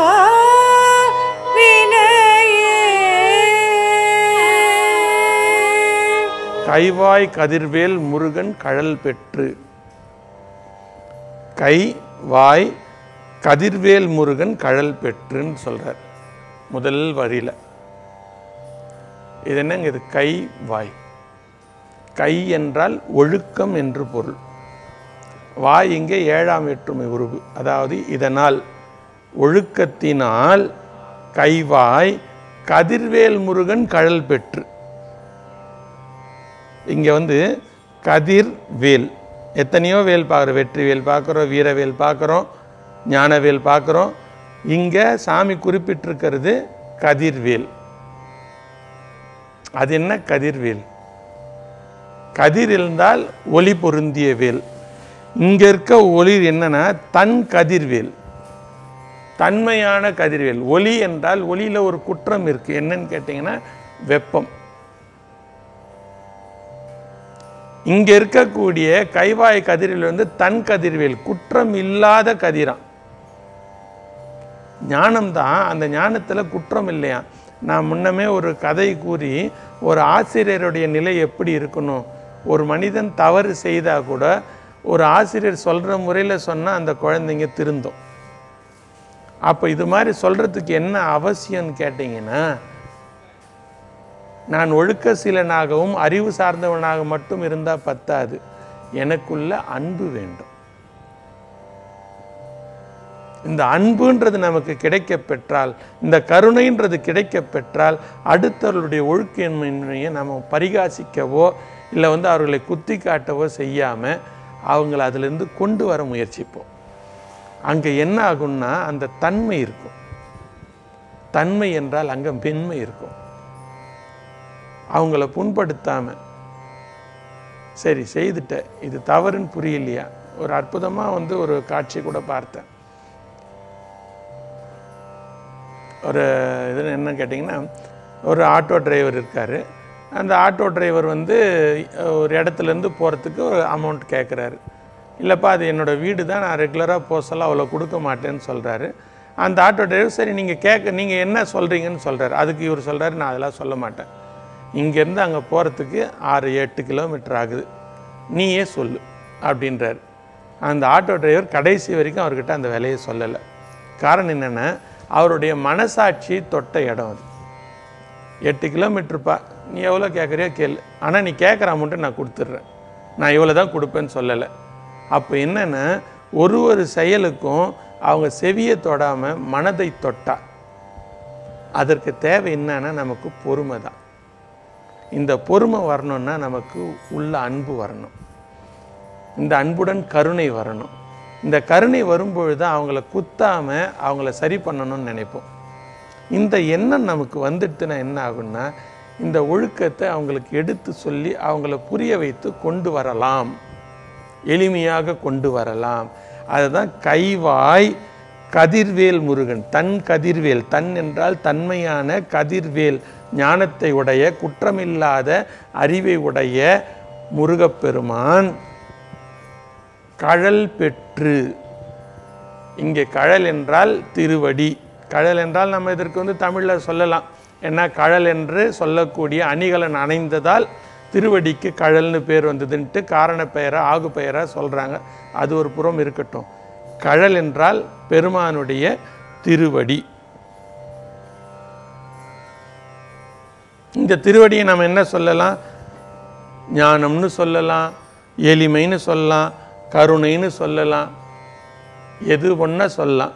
கைவாய் கதிர்வேல் முருகன் கழல் பெற்று கை வாய் கதிர்வேல் முருகன் கழல் பெற்றுன்னு சொல்கிறார் முதல் வரியில். இது என்னங்க இது? கை வாய். கை என்றால் ஒழுக்கம் என்று பொருள். வாய் இங்கே ஏழாம் வேற்றுமை உருவு. அதாவது இதனால் ஒழுக்கத்தினால் கைவாய் கதிர்வேல் முருகன் கழல் பெற்று. இங்கே வந்து கதிர் வேல் எத்தனையோ வேல் பார்க்குறோம். வெற்றி வேல் பார்க்குறோம். வீரவேல் பார்க்குறோம். ஞானவேல் பார்க்குறோம். இங்கே சாமி குறிப்பிட்டிருக்கிறது கதிர்வேல். அது என்ன கதிர்வேல்? கதிர் இருந்தால் ஒளி பொருந்திய வேல். இங்கே இருக்க ஒளி என்னென்னா தன் கதிர்வேல். தன்மையான கதிர்வேல். ஒளி என்றால் ஒளியில் ஒரு குற்றம் இருக்குது என்னன்னு கேட்டிங்கன்னா வெப்பம். இங்கே இருக்கக்கூடிய கைவாய் கதிரில் வந்து தன் கதிர்வேல். குற்றம் இல்லாத கதிரான் ஞானம்தான் அந்த ஞானத்தில் குற்றம் இல்லையா? நான் முன்னமே ஒரு கதை கூறி ஒரு ஆசிரியருடைய நிலை எப்படி இருக்கணும்? ஒரு மனிதன் தவறு செய்தால் கூட ஒரு ஆசிரியர் சொல்கிற முறையில் சொன்னால் அந்த குழந்தைங்க திருந்தும். அப்போ இது மாதிரி சொல்கிறதுக்கு என்ன அவசியம்னு கேட்டிங்கன்னா நான் ஒழுக்க சீலனாகவும் அறிவு சார்ந்தவனாக மட்டும் இருந்தால் பத்தாது. எனக்குள்ள அன்பு வேண்டும். இந்த அன்புன்றது நமக்கு கிடைக்க பெற்றால் இந்த கருணைன்றது கிடைக்க பெற்றால் அடுத்தவர்களுடைய ஒழுக்கின்மையை நம்ம பரிகாசிக்கவோ இல்லை வந்து அவர்களை குத்தி காட்டவோ செய்யாமல் அவங்கள அதிலிருந்து கொண்டு வர முயற்சிப்போம். அங்கே என்ன ஆகும்னா அந்த தன்மை இருக்கும். தன்மை என்றால் அங்கே பெண்மை இருக்கும். அவங்கள புண்படுத்தாமல் சரி செய்துட்ட இது தவறுன்னு புரியலையா? ஒரு அற்புதமாக வந்து ஒரு காட்சி கூட பார்த்தேன். ஒரு இது என்ன கேட்டிங்கன்னா ஒரு ஆட்டோ டிரைவர் இருக்கார். அந்த ஆட்டோ டிரைவர் வந்து ஒரு இடத்துலேருந்து போகிறதுக்கு ஒரு அமௌண்ட் கேட்குறாரு. இல்லைப்பா அது என்னோடய வீடு தான் நான் ரெகுலராக போக அவ்வளோ கொடுக்க மாட்டேன்னு சொல்கிறாரு அந்த ஆட்டோ டிரைவர் சரி நீங்கள் கேட்க நீங்கள் என்ன சொல்கிறீங்கன்னு சொல்கிறாரு அதுக்கு இவர் சொல்கிறாரு நான் அதெல்லாம் சொல்ல மாட்டேன். இங்கேருந்து அங்கே போகிறதுக்கு ஆறு எட்டு கிலோமீட்டர் ஆகுது. நீயே சொல்லு அப்படின்றார். அந்த ஆட்டோ டிரைவர் கடைசி வரைக்கும் அவர்கிட்ட அந்த விலையை சொல்லலை. காரணம் என்னென்னா அவருடைய மனசாட்சி தொட்ட இடம் அது. எட்டு கிலோமீட்டருப்பா நீ எவ்வளோ கேட்குறியோ கேளு. ஆனால் நீ கேட்குற அமௌண்ட்டை நான் கொடுத்துட்றேன். நான் இவ்வளோ தான் கொடுப்பேன்னு சொல்லலை. அப்போ என்னென்னா ஒரு ஒரு செயலுக்கும் அவங்க செவியை தொடாமல் மனதை தொட்டா. அதற்கு தேவை என்னன்னா நமக்கு பொறுமை தான். இந்த பொறுமை வரணும்னா நமக்கு உள்ள அன்பு வரணும். இந்த அன்புடன் கருணை வரணும். இந்த கருணை வரும்பொழுது அவங்கள குத்தாமல் அவங்கள சரி பண்ணணும்னு நினைப்போம். இந்த எண்ணம் நமக்கு வந்துட்டுனா என்ன ஆகும்னா இந்த ஒழுக்கத்தை அவங்களுக்கு எடுத்து சொல்லி அவங்கள புரிய வைத்து கொண்டு வரலாம். எளிமையாக கொண்டு வரலாம். அதுதான் கைவாய் கதிர்வேல் முருகன். தன் கதிர்வேல். தன் என்றால் தன்மையான கதிர்வேல். ஞானத்தை உடைய குற்றமில்லாத அறிவை உடைய முருகப்பெருமான் கழல் பெற்று. இங்கே கழல் என்றால் திருவடி. கழல் என்றால் நம்ம இதற்கு வந்து தமிழில் சொல்லலாம். ஏன்னா கழல் என்று சொல்லக்கூடிய அணிகலன் அணைந்ததால் திருவடிக்கு கழல்னு பேர் வந்ததுன்ட்டு காரண பெயராக ஆகு பெயராக சொல்கிறாங்க அது ஒரு புறம் இருக்கட்டும். கழல் என்றால் பெருமானுடைய திருவடி. இந்த திருவடியை நம்ம என்ன சொல்லலாம்? ஞானம்னு சொல்லலாம் எளிமைன்னு சொல்லலாம் கருணைன்னு சொல்லலாம். எது ஒன்றா சொல்லலாம்.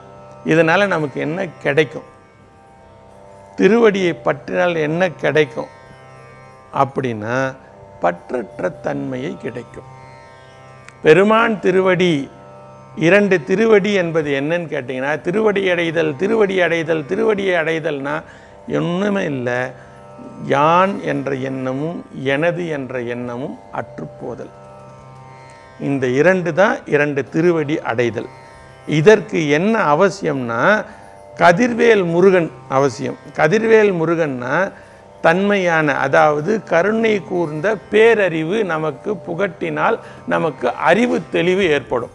இதனால் நமக்கு என்ன கிடைக்கும்? திருவடியை பற்றினால் என்ன கிடைக்கும்? அப்படின்னா பற்றற்ற தன்மையை கிடைக்கும். பெருமான் திருவடி இரண்டு திருவடி என்பது என்னன்னு கேட்டிங்கன்னா திருவடி அடைதல் திருவடி அடைதல் திருவடியை அடைதல்னா ஒன்றுமே இல்லை. யான் என்ற எண்ணமும் எனது என்ற எண்ணமும் அற்றுப்போதல். இந்த இரண்டு தான் இரண்டு திருவடி அடைதல். இதற்கு என்ன அவசியம்னா கதிர்வேல் முருகன் அவசியம். கதிர்வேல் முருகன்னா தன்மையான அதாவது கருணை கூர்ந்த பேரறிவு நமக்கு புகட்டினால் நமக்கு அறிவு தெளிவு ஏற்படும்.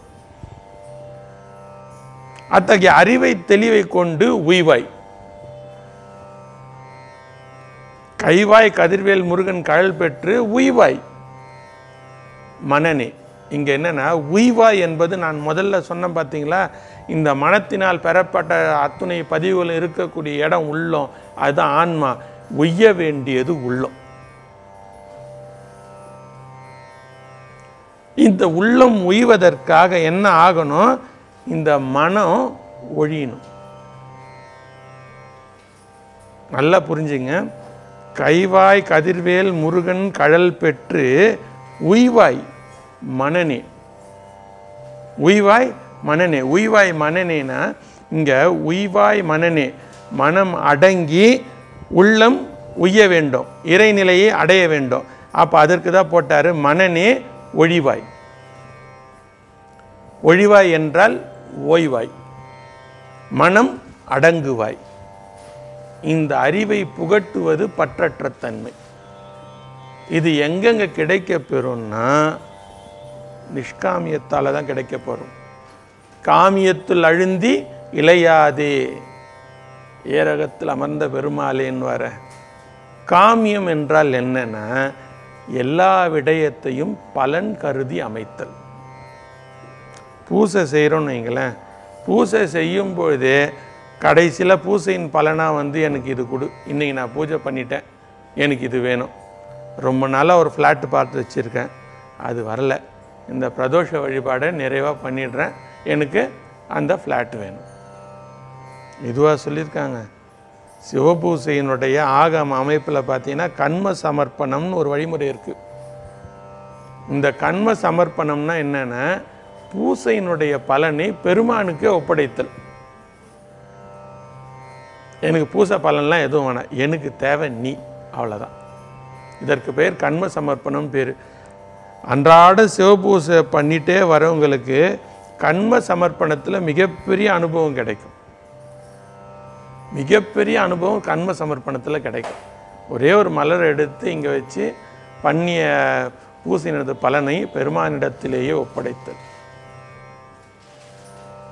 அத்தகைய அறிவை தெளிவை கொண்டு உய்வாய். கைவாய் கதிர்வேல் முருகன் கழல் பெற்று உய்வாய் மனநே. இங்கே என்னென்னா உய்வாய் என்பது நான் முதல்ல சொன்னேன் பார்த்தீங்களா இந்த மனத்தினால் பெறப்பட்ட அத்துணை பதிவுகள் இருக்கக்கூடிய இடம் உள்ளம் அதுதான் ஆன்மா. உய்ய வேண்டியது உள்ளம். இந்த உள்ளம் உய்வதற்காக என்ன ஆகணும்? இந்த மனம் ஒழியணும். நல்லா புரிஞ்சுங்க. கைவாய் கதிர்வேல் முருகன் கழல் பெற்று உய்வாய் மனனே உய்வாய் மனனே உய்வாய் மனனேனா இங்க உய்வாய் மனனே மனம் அடங்கி உள்ளம் உய்ய வேண்டும். இறைநிலையை அடைய வேண்டும். அப்போ அதற்கு தான் போட்டார் மனநே ஒழிவாய். ஒழிவாய் என்றால் ஓய்வாய். மனம் அடங்குவாய். இந்த அறிவை புகட்டுவது பற்றற்ற தன்மை. இது எங்கெங்க கிடைக்க பெறும்னா நிஷ்காமியத்தால் தான் கிடைக்க போகிறோம் காமியத்தில் அழுந்தி இளையாதே. ஏரகத்தில் அமர்ந்த பெருமாளேன்னு வர. காமியம் என்றால் என்னென்னா எல்லா விடயத்தையும் பலன் கருதி அமைத்தல். பூசை செய்கிறோன்னு வைங்களேன். பூசை செய்யும் பொழுதே கடைசியில் பூசையின் பலனாக வந்து எனக்கு இது கொடு. இன்றைக்கி நான் பூஜை பண்ணிட்டேன். எனக்கு இது வேணும். ரொம்ப நாளாக ஒரு ஃப்ளாட்டு பார்த்து வச்சுருக்கேன். அது வரல. இந்த பிரதோஷ வழிபாடை நிறைவாக பண்ணிடுறேன். எனக்கு அந்த ஃப்ளாட் வேணும். இதுவாக சொல்லியிருக்காங்க. சிவபூசையினுடைய ஆகம அமைப்பில் பார்த்தீங்கன்னா கண்ம சமர்ப்பணம்னு ஒரு வழிமுறை இருக்குது இந்த கண்ம சமர்ப்பணம்னா என்னென்னா பூசையினுடைய பலனை பெருமானுக்கே ஒப்படைத்தல். எனக்கு பூசை பலன்லாம் எதுவும் வேணாம். எனக்கு தேவை நீ. அவ்வளோதான் இதற்கு பேர் கண்ம சமர்ப்பணம் பேர். அன்றாட சிவபூசை பண்ணிகிட்டே வரவங்களுக்கு கண்ம சமர்ப்பணத்தில் மிகப்பெரிய அனுபவம் கிடைக்கும். மிகப்பெரிய அனுபவம் கண்ம சமர்ப்பணத்தில் கிடைக்கும். ஒரே ஒரு மலர் எடுத்து இங்கே வச்சு பண்ணிய பூசையினது பலனை பெருமானிடத்திலேயே ஒப்படைத்தல்.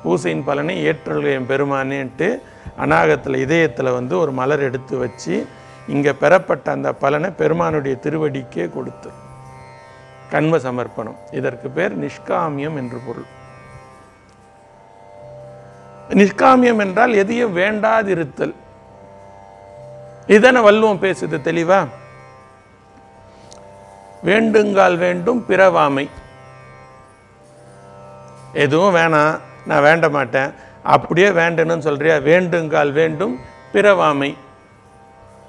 பூசையின் பலனை ஏற்றல் பெருமானேன்ட்டு அநாகத்தில் இதயத்தில் வந்து ஒரு மலர் எடுத்து வச்சு இங்கே பெறப்பட்ட அந்த பலனை பெருமானுடைய திருவடிக்கே கொடுத்து கண்ம சமர்ப்பணம். இதற்கு பேர் நிஷ்காமியம் என்று பொருள். நிஷ்காமியம் என்றால் எதையும் வேண்டாதிருத்தல். இதனை வல்லுவம் பேசுது தெளிவா? வேண்டுங்கால் வேண்டும் பிறவாமை. எதுவும் வேணாம் நான் வேண்ட மாட்டேன். அப்படியே வேண்டணும்னு சொல்றியா? வேண்டுங்கால் வேண்டும் பிறவாமை.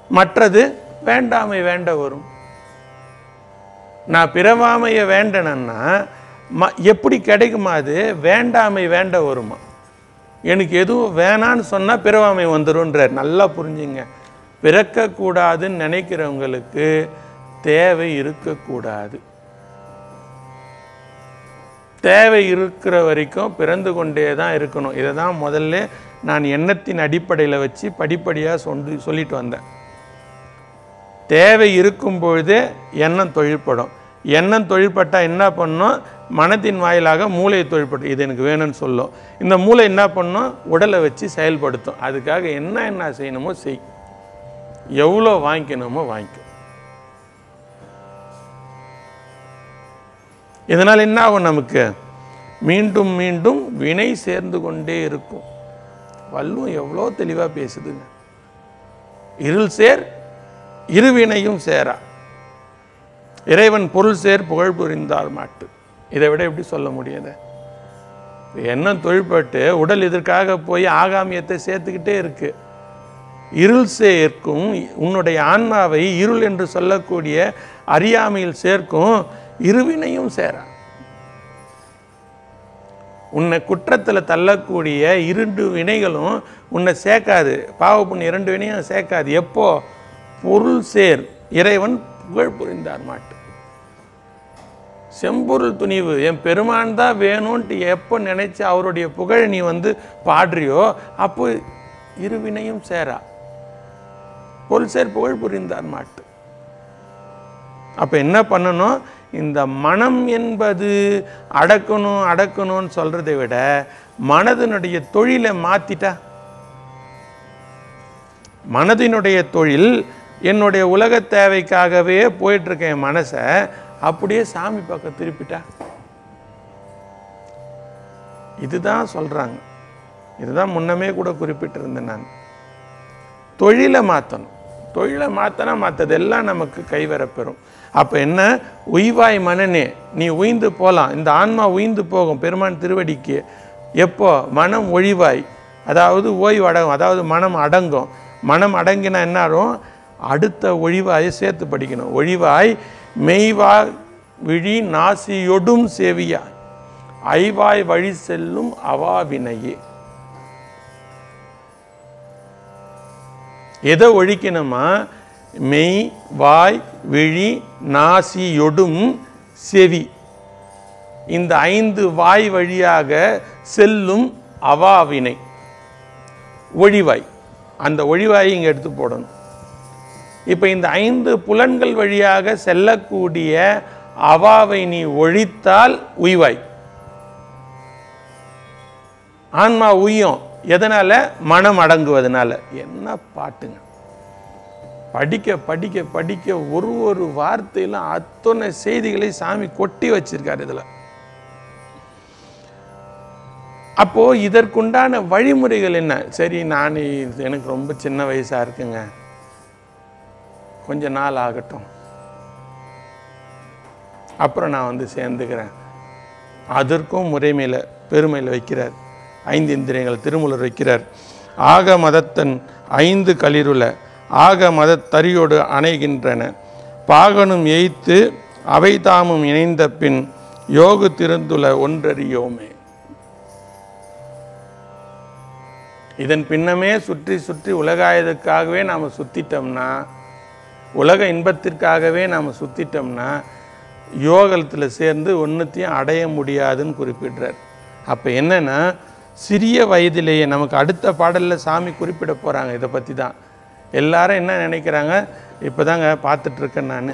மற்றது வேண்டாமை வேண்ட வரும். நான் பிறவாமையை வேண்டனன்னா ம எப்படி கிடைக்குமா அது? வேண்டாமை வேண்ட வருமா? எனக்கு எதுவும் வேணான்னு சொன்னால் பிறவாமை வந்துடும்ன்றார் நல்லா புரிஞ்சுங்க. பிறக்கக்கூடாதுன்னு நினைக்கிறவங்களுக்கு தேவை இருக்கக்கூடாது. தேவை இருக்கிற வரைக்கும் பிறந்து கொண்டே தான் இருக்கணும். இதை தான் முதல்ல நான் எண்ணத்தின் அடிப்படையில் வச்சு படிப்படியாக சொல்லி சொல்லிட்டு வந்தேன். தேவை இருக்கும் பொழுதே எண்ணம் தொழிற்படும் எண்ணம் தொழிற்பட்டால் என்ன பண்ணும்? மனத்தின் வாயிலாக மூளையை தொழிற்பட்டு இது எனக்கு வேணும்னு சொல்லும். இந்த மூளை என்ன பண்ணும்? உடலை வச்சு செயல்படுத்தும். அதுக்காக என்ன என்ன செய்யணுமோ செய். எவ்வளோ வாங்கிக்கணுமோ வாங்கிக்கும் இதனால் என்ன ஆகும் நமக்கு? மீண்டும் மீண்டும் வினை சேர்ந்து கொண்டே இருக்கும். வல்லும் எவ்வளோ தெளிவாக பேசுதுங்க. இருள் சேர் இருவினையும் சேரா. இறைவன் பொருள் சேர் புகழ் புரிந்தால் மாட்டு. இதை விட எப்படி சொல்ல முடியாது? எண்ணம் தொழில்பட்டு உடல் இதற்காக போய் ஆகாமியத்தை சேர்த்துக்கிட்டே இருக்கு. இருள் சேர்க்கும் உன்னுடைய ஆன்மாவை இருள் என்று சொல்லக்கூடிய அறியாமையில் சேர்க்கும் இருவினையும் சேரா. உன்னை குற்றத்தில் தள்ளக்கூடிய இரண்டு வினைகளும் உன்னை சேர்க்காது. பாவ புண்ணு இரண்டு வினையும் சேர்க்காது. எப்போ? பொருள் சேர் இறைவன் புகழ் புரிந்தார் மாட்டு. செம்பொருள் துணிவு என் பெருமான் தான் வேணும்ன்ட்டு எப்போ நினைச்சு அவருடைய புகழை நீ வந்து பாடுறியோ அப்போ இருவினையும் சேரா. பொருள் சேர் புகழ் புரிந்தார் மாட்டு. அப்போ என்ன பண்ணணும்? இந்த மனம் என்பது அடக்கணும் அடக்கணும்னு சொல்றதை விட மனதினுடைய தொழிலை மாத்திட்டா. மனதினுடைய தொழில் என்னுடைய உலக தேவைக்காகவே போயிட்டுருக்கேன் என் மனசை அப்படியே சாமி பக்கம் திருப்பிட்டா? இதுதான் சொல்கிறாங்க இதுதான் முன்னமே கூட குறிப்பிட்டிருந்தேன் நான். தொழிலை மாற்றணும் தொழிலை மாற்றினா மற்றதெல்லாம் நமக்கு கைவரப்பெறும். அப்போ என்ன? உய்வாய் மனனே நீ உய்ந்து போகலாம் இந்த ஆன்மா உய்ந்து போகும். பெருமான் திருவடிக்கு எப்போ? மனம் ஒழிவாய். அதாவது ஓய்வு அடங்கும் அதாவது மனம் அடங்கும். மனம் அடங்கினா என்ன ஆகும்? அடுத்த ஒழிவாயை சேர்த்து படிக்கணும். ஒழிவாய் மெய்வா விழி நாசியொடும் செவியாய். ஐவாய் வழி செல்லும் அவாவினையே எதை ஒழிக்கணுமா? மெய் வாய் விழி நாசியொடும் செவி. இந்த ஐந்து வாய் வழியாக செல்லும் அவாவினை ஒழிவாய். அந்த ஒழிவாயை இங்கே எடுத்து போடணும். இப்போ இந்த ஐந்து புலன்கள் வழியாக செல்லக்கூடிய அவாவை நீ ஒழித்தால் உய்வாய். ஆன்மா உய்யும். எதனால? மனம் அடங்குவதனால. என்ன பாட்டுங்க. படிக்க படிக்க படிக்க ஒரு ஒரு வார்த்தையிலும் அத்தனை செய்திகளை சாமி கொட்டி வச்சிருக்கார் இதுல. அப்போது இதற்குண்டான வழிமுறைகள் என்ன? சரி நான் இது எனக்கு ரொம்ப சின்ன வயசா இருக்குங்க. கொஞ்ச நாள் ஆகட்டும். அப்புறம் நான் வந்து சேர்ந்துக்கிறேன். அதற்கும் முறைமையில் பெருமையில் வைக்கிறார். ஐந்து இந்திரியங்கள் திருமூலர் வைக்கிறார். ஆக மதத்தன் ஐந்து களிருல ஆக மதத்தறியோடு அணைகின்றன. பாகனும் எய்த்து அவை தாமும் இணைந்த பின் யோகு திருந்துல ஒன்றறியோமே. இதன் பின்னமே சுற்றி சுற்றி உலகாயதுக்காகவே நாம் சுற்றிட்டோம்னா உலக இன்பத்திற்காகவே நாம் சுற்றிட்டோம்னா யோகத்தில் சேர்ந்து ஒன்றுத்தையும் அடைய முடியாதுன்னு குறிப்பிடுறார். அப்போ என்னென்னா சிறிய வயதிலேயே நமக்கு அடுத்த பாடலில் சாமி குறிப்பிட போகிறாங்க இதை பற்றி தான் எல்லாரும் என்ன நினைக்கிறாங்க? இப்போ தாங்க பார்த்துட்ருக்கேன் நான்.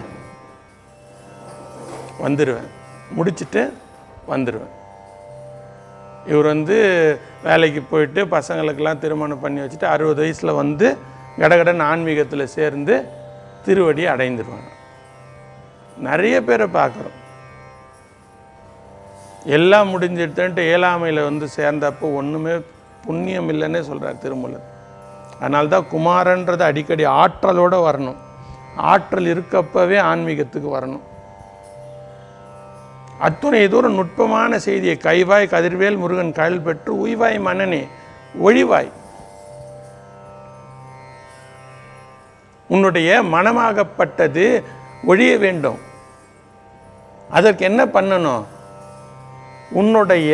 வந்துடுவேன் முடிச்சுட்டு வந்துடுவேன் இவர் வந்து வேலைக்கு போயிட்டு பசங்களுக்கெல்லாம் திருமணம் பண்ணி வச்சுட்டு அறுபது வயசில் வந்து கடகடன் ஆன்மீகத்தில் சேர்ந்து திருவடி அடைந்துருவாங்க. நிறைய பேரை பார்க்குறோம். எல்லாம் முடிஞ்சிட்டுன்ட்டு ஏழாமையில் வந்து சேர்ந்தப்போ ஒன்றுமே புண்ணியம் இல்லைன்னே சொல்கிறார் திருமூலர். அதனால்தான் குமாரன்றது அடிக்கடி ஆற்றலோடு வரணும். ஆற்றல் இருக்கப்பவே ஆன்மீகத்துக்கு வரணும். அத்துணை ஏதோ ஒரு நுட்பமான செய்தியை கைவாய் கதிர்வேல் முருகன் கழல் பெற்று உய்வாய் மன்னனே ஒழிவாய். உன்னுடைய மனமாகப்பட்டது ஒழிய வேண்டும். அதற்கு என்ன பண்ணணும்? உன்னுடைய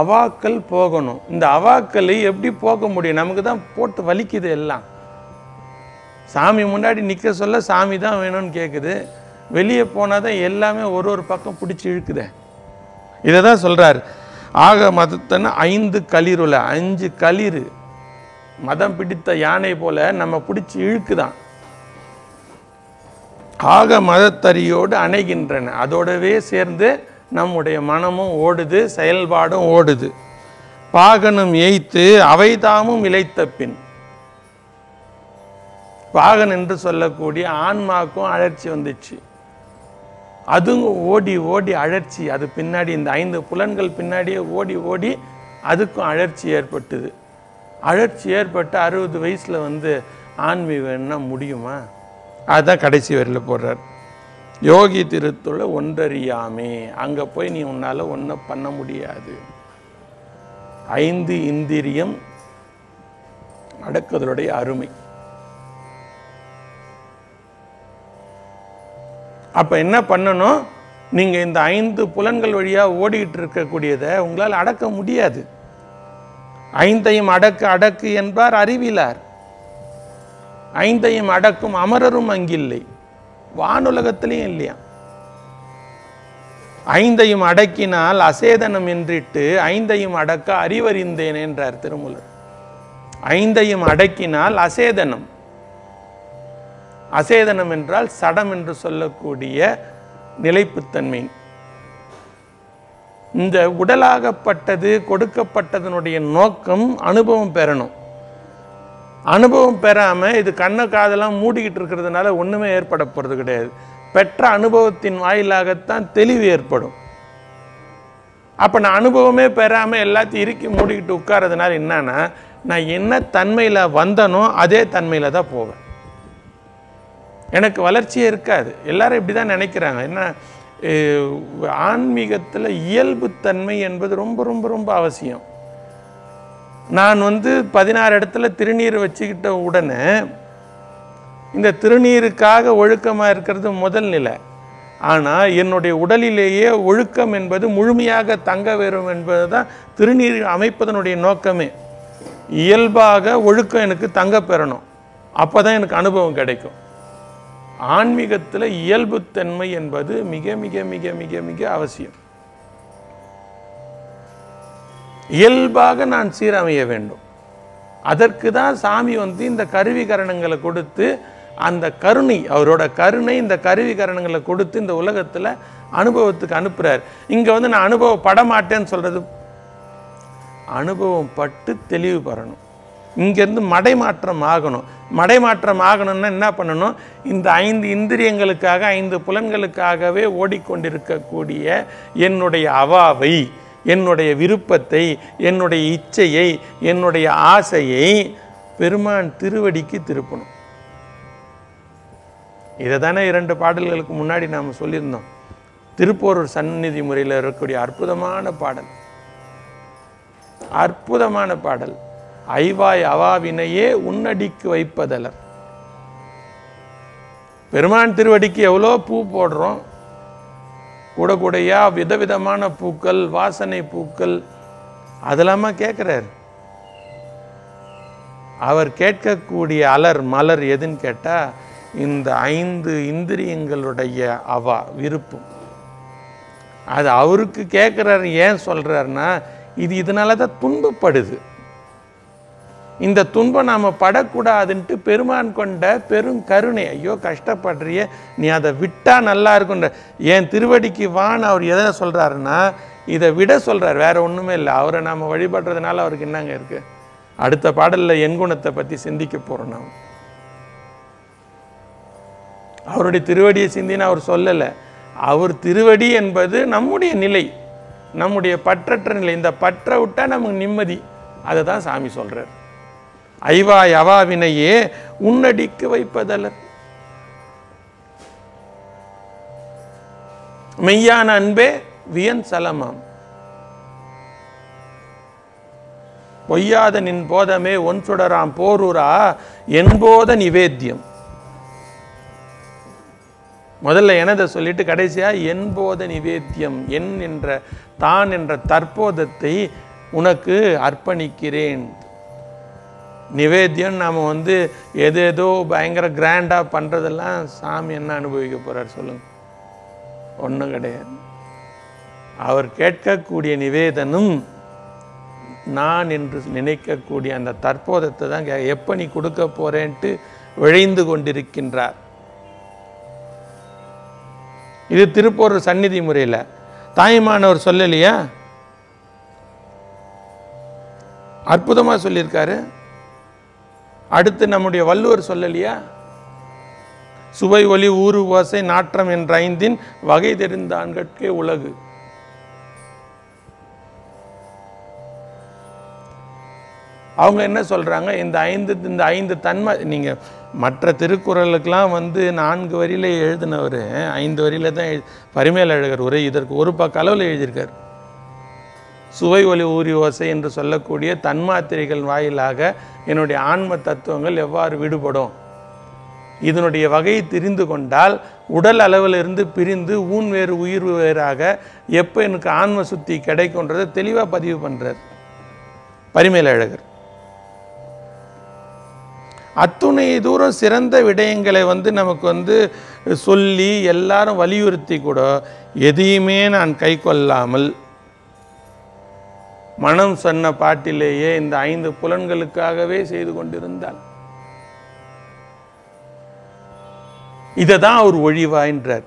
அவாக்கள் போகணும். இந்த அவாக்களை எப்படி போக முடியும்? நமக்கு தான் போட்டு வலிக்குது எல்லாம். சாமி முன்னாடி நிற்க சொல்ல சாமி தான் வேணும்னு கேட்குது வெளியே போனால் தான் எல்லாமே ஒரு ஒரு பக்கம் பிடிச்சி இழுக்குதே. இதை தான் சொல்கிறார் ஆக மதத்தன ஐந்து களிருல அஞ்சு களிறு மதம் பிடித்த யானை போல நம்ம பிடிச்சி இழுக்குதான். ஆக மதத்தறியோடு அணைகின்றன. அதோடவே சேர்ந்து நம்முடைய மனமும் ஓடுது செயல்பாடும் ஓடுது. பாகனும் ஏய்த்து அவைதாமும் இழைத்த பின். பாகன் என்று சொல்லக்கூடிய ஆன்மாக்கும் அழற்சி வந்துச்சு. அதுவும் ஓடி ஓடி அழற்சி. அது பின்னாடி இந்த ஐந்து புலன்கள் பின்னாடியே ஓடி ஓடி அதுக்கும் அழற்சி ஏற்பட்டது. அழற்சி ஏற்பட்டு அறுபது வயசில் வந்து ஆன்மீகம் என்ன முடியுமா? அதுதான் கடைசி வரியில் போடுறார். யோகி திருத்துள்ள ஒன்றறியாமே அங்கே போய் நீ உன்னால் ஒன்றும் பண்ண முடியாது. ஐந்து இந்திரியம் அடக்குதலுடைய அருமை. அப்போ என்ன பண்ணணும்? நீங்கள் இந்த ஐந்து புலன்கள் வழியாக ஓடிக்கிட்டு இருக்கக்கூடியதை உங்களால் அடக்க முடியாது. ஐந்தையும் அடக்கு அடக்கு என்பார் அறிவிலார். ஐந்தையும் அடக்கும் அமரரும் அங்கில்லை. வானுலகத்திலையும் இல்லையா? ஐந்தையும் அடக்கினால் அசேதனம் என்றிட்டு ஐந்தையும் அடக்க அறிவறிந்தேன் என்றார் திருமூலர். ஐந்தையும் அடக்கினால் அசேதனம். அசேதனம் என்றால் சடம் என்று சொல்லக்கூடிய நிலைப்புத்தன்மை. இந்த உடலாகப்பட்டது கொடுக்கப்பட்டதனுடைய நோக்கம் அனுபவம் பெறணும். அனுபவம் பெறாமல் இது கண்ணை காதெல்லாம் மூடிக்கிட்டு இருக்கிறதுனால ஒன்றுமே ஏற்பட போகிறது கிடையாது. பெற்ற அனுபவத்தின் வாயிலாகத்தான் தெளிவு ஏற்படும். அப்போ நான் அனுபவமே பெறாமல் எல்லாத்தையும் இறுக்கி மூடிக்கிட்டு உட்காரதுனால என்னன்னா நான் என்ன தன்மையில் வந்தனோ அதே தன்மையில் தான் போவேன். எனக்கு வளர்ச்சியே இருக்காது. எல்லாரும் இப்படி தான் நினைக்கிறாங்க. என்ன ஆன்மீகத்தில் இயல்புத்தன்மை என்பது ரொம்ப ரொம்ப ரொம்ப அவசியம். நான் வந்து பதினாறு இடத்துல திருநீர் வச்சுக்கிட்ட உடனே இந்த திருநீருக்காக ஒழுக்கமாக இருக்கிறது முதல் நிலை. ஆனால் என்னுடைய உடலிலேயே ஒழுக்கம் என்பது முழுமையாக தங்க வரும் என்பது தான் திருநீர் அமைப்பதனுடைய நோக்கமே. இயல்பாக ஒழுக்கம் எனக்கு தங்க பெறணும். அப்போ தான் எனக்கு அனுபவம் கிடைக்கும். ஆன்மீகத்தில் இயல்புத்தன்மை என்பது மிக மிக மிக மிக மிக அவசியம். இயல்பாக நான் சீரமைய வேண்டும். அதற்கு தான் சாமி வந்து இந்த கருவி கரணங்களை கொடுத்து அந்த கருணை அவரோட கருணை இந்த கருவி கரணங்களை கொடுத்து இந்த உலகத்தில் அனுபவத்துக்கு அனுப்புகிறார் இங்கே வந்து நான் அனுபவப்பட மாட்டேன்னு சொல்கிறது அனுபவம் பட்டு தெளிவு பெறணும். இங்கேருந்து மடைமாற்றம் ஆகணும். மடைமாற்றம் ஆகணும்னா என்ன பண்ணணும்? இந்த ஐந்து இந்திரியங்களுக்காக ஐந்து புலன்களுக்காகவே ஓடிக்கொண்டிருக்கக்கூடிய என்னுடைய அவாவை என்னுடைய விருப்பத்தை என்னுடைய இச்சையை என்னுடைய ஆசையை பெருமான் திருவடிக்கு திருப்பணும். இதை தானே இரண்டு பாடல்களுக்கு முன்னாடி நாம் சொல்லியிருந்தோம். திருப்போரூர் சந்நிதி முறையில் இருக்கக்கூடிய அற்புதமான பாடல். அற்புதமான பாடல். ஐவாய் அவாவினையே உன்னடிக்கு வைப்பதலர். பெருமான் திருவடிக்கு எவ்வளோ பூ போடுறோம் கூட கூடையா விதவிதமான பூக்கள் வாசனை பூக்கள் அதெல்லாமா கேட்குறார் அவர் கேட்கக்கூடிய அலர் மலர் எதுன்னு கேட்டால் இந்த ஐந்து இந்திரியங்களுடைய அவா விருப்பம் அது அவருக்கு கேட்குறாரு ஏன் சொல்கிறாருன்னா இது இதனால தான் துன்பப்படுது. இந்த துன்பம் நாம் படக்கூடாதுன்ட்டு பெருமான் கொண்ட பெரும் கருணை. ஐயோ கஷ்டப்படுறிய. நீ அதை விட்டால் நல்லா இருக்குன்ற என் திருவடிக்கு வான்னு அவர் எதை சொல்கிறாருன்னா இதை விட சொல்கிறார் வேற ஒன்றுமே இல்லை. அவரை நாம் வழிபடுறதுனால அவருக்கு என்னங்க இருக்குது அடுத்த பாடலில் என் குணத்தை பற்றி சிந்திக்க போகிறோம் நாம். அவருடைய திருவடியை சிந்தின்னு அவர் சொல்லலை. அவர் திருவடி என்பது நம்முடைய நிலை. நம்முடைய பற்றற்ற நிலை. இந்த பற்ற விட்டா நமக்கு நிம்மதி. அதை தான் சாமி சொல்கிறார் ஐவாய் அவாவினையே உன்னடிக்கு வைப்பதல்லர் மெய்யான அன்பே வியன் சலமாம். பொய்யாத நின் போதமே ஒன் சுடராம் போரூரா என்போத நிவேத்தியம். முதல்ல எனதை சொல்லிட்டு கடைசியா என்போத நிவேத்தியம் என் என்ற தான் என்ற தற்போதத்தை உனக்கு அர்ப்பணிக்கிறேன். நிவேத்தியம் நாம் வந்து எது ஏதோ பயங்கர கிராண்டாக பண்ணுறதெல்லாம் சாமி என்ன அனுபவிக்க போகிறார் சொல்லுங்க. ஒன்றும் கிடையாது. அவர் கேட்கக்கூடிய நிவேதனும் நான் என்று நினைக்கக்கூடிய அந்த தற்போதத்தை தான் கே- எப்போ நீ கொடுக்க போகிறேன்ட்டு விழைந்து கொண்டிருக்கின்றார். இது திருப்பூர் சந்நிதி முறையில். தாய்மானவர் சொல்லலையா? அற்புதமாக சொல்லியிருக்காரு. அடுத்து நம்முடைய வள்ளுவர் சொல்லலையா? சுவை ஒலி ஊறு ஓசை நாற்றம் என்ற ஐந்தின் வகை தெரிந்தான்கட்கே உலகு. அவங்க என்ன சொல்றாங்க? இந்த ஐந்து இந்த ஐந்து தன்மை நீங்க மற்ற திருக்குறளுக்கெல்லாம் வந்து நான்கு வரியில எழுதினவர் ஐந்து வரியில தான் எழு அழகர் உரை இதற்கு ஒரு பக்க அளவில் எழுதியிருக்கார். சுவை ஒலி ஊறி ஓசை என்று சொல்லக்கூடிய தன்மாத்திரைகள் வாயிலாக என்னுடைய ஆன்ம தத்துவங்கள் எவ்வாறு விடுபடும்? இதனுடைய வகையை தெரிந்து கொண்டால் உடல் அளவிலிருந்து பிரிந்து ஊன் வேறு உயிர் வேறாக எப்போ எனக்கு ஆன்ம சுத்தி கிடைக்கும்ன்றதை தெளிவாக பதிவு பண்ணுறார் பரிமேலழகர் அத்துணை தூரம் சிறந்த விடயங்களை வந்து நமக்கு வந்து சொல்லி எல்லாரும் வலியுறுத்தி கூட எதையுமே நான் கை கொள்ளாமல் மனம் சொன்ன பாட்டிலேயே இந்த ஐந்து புலன்களுக்காகவே செய்து கொண்டிருந்தாள். இதை தான் அவர் ஒழிவாயின்றார்.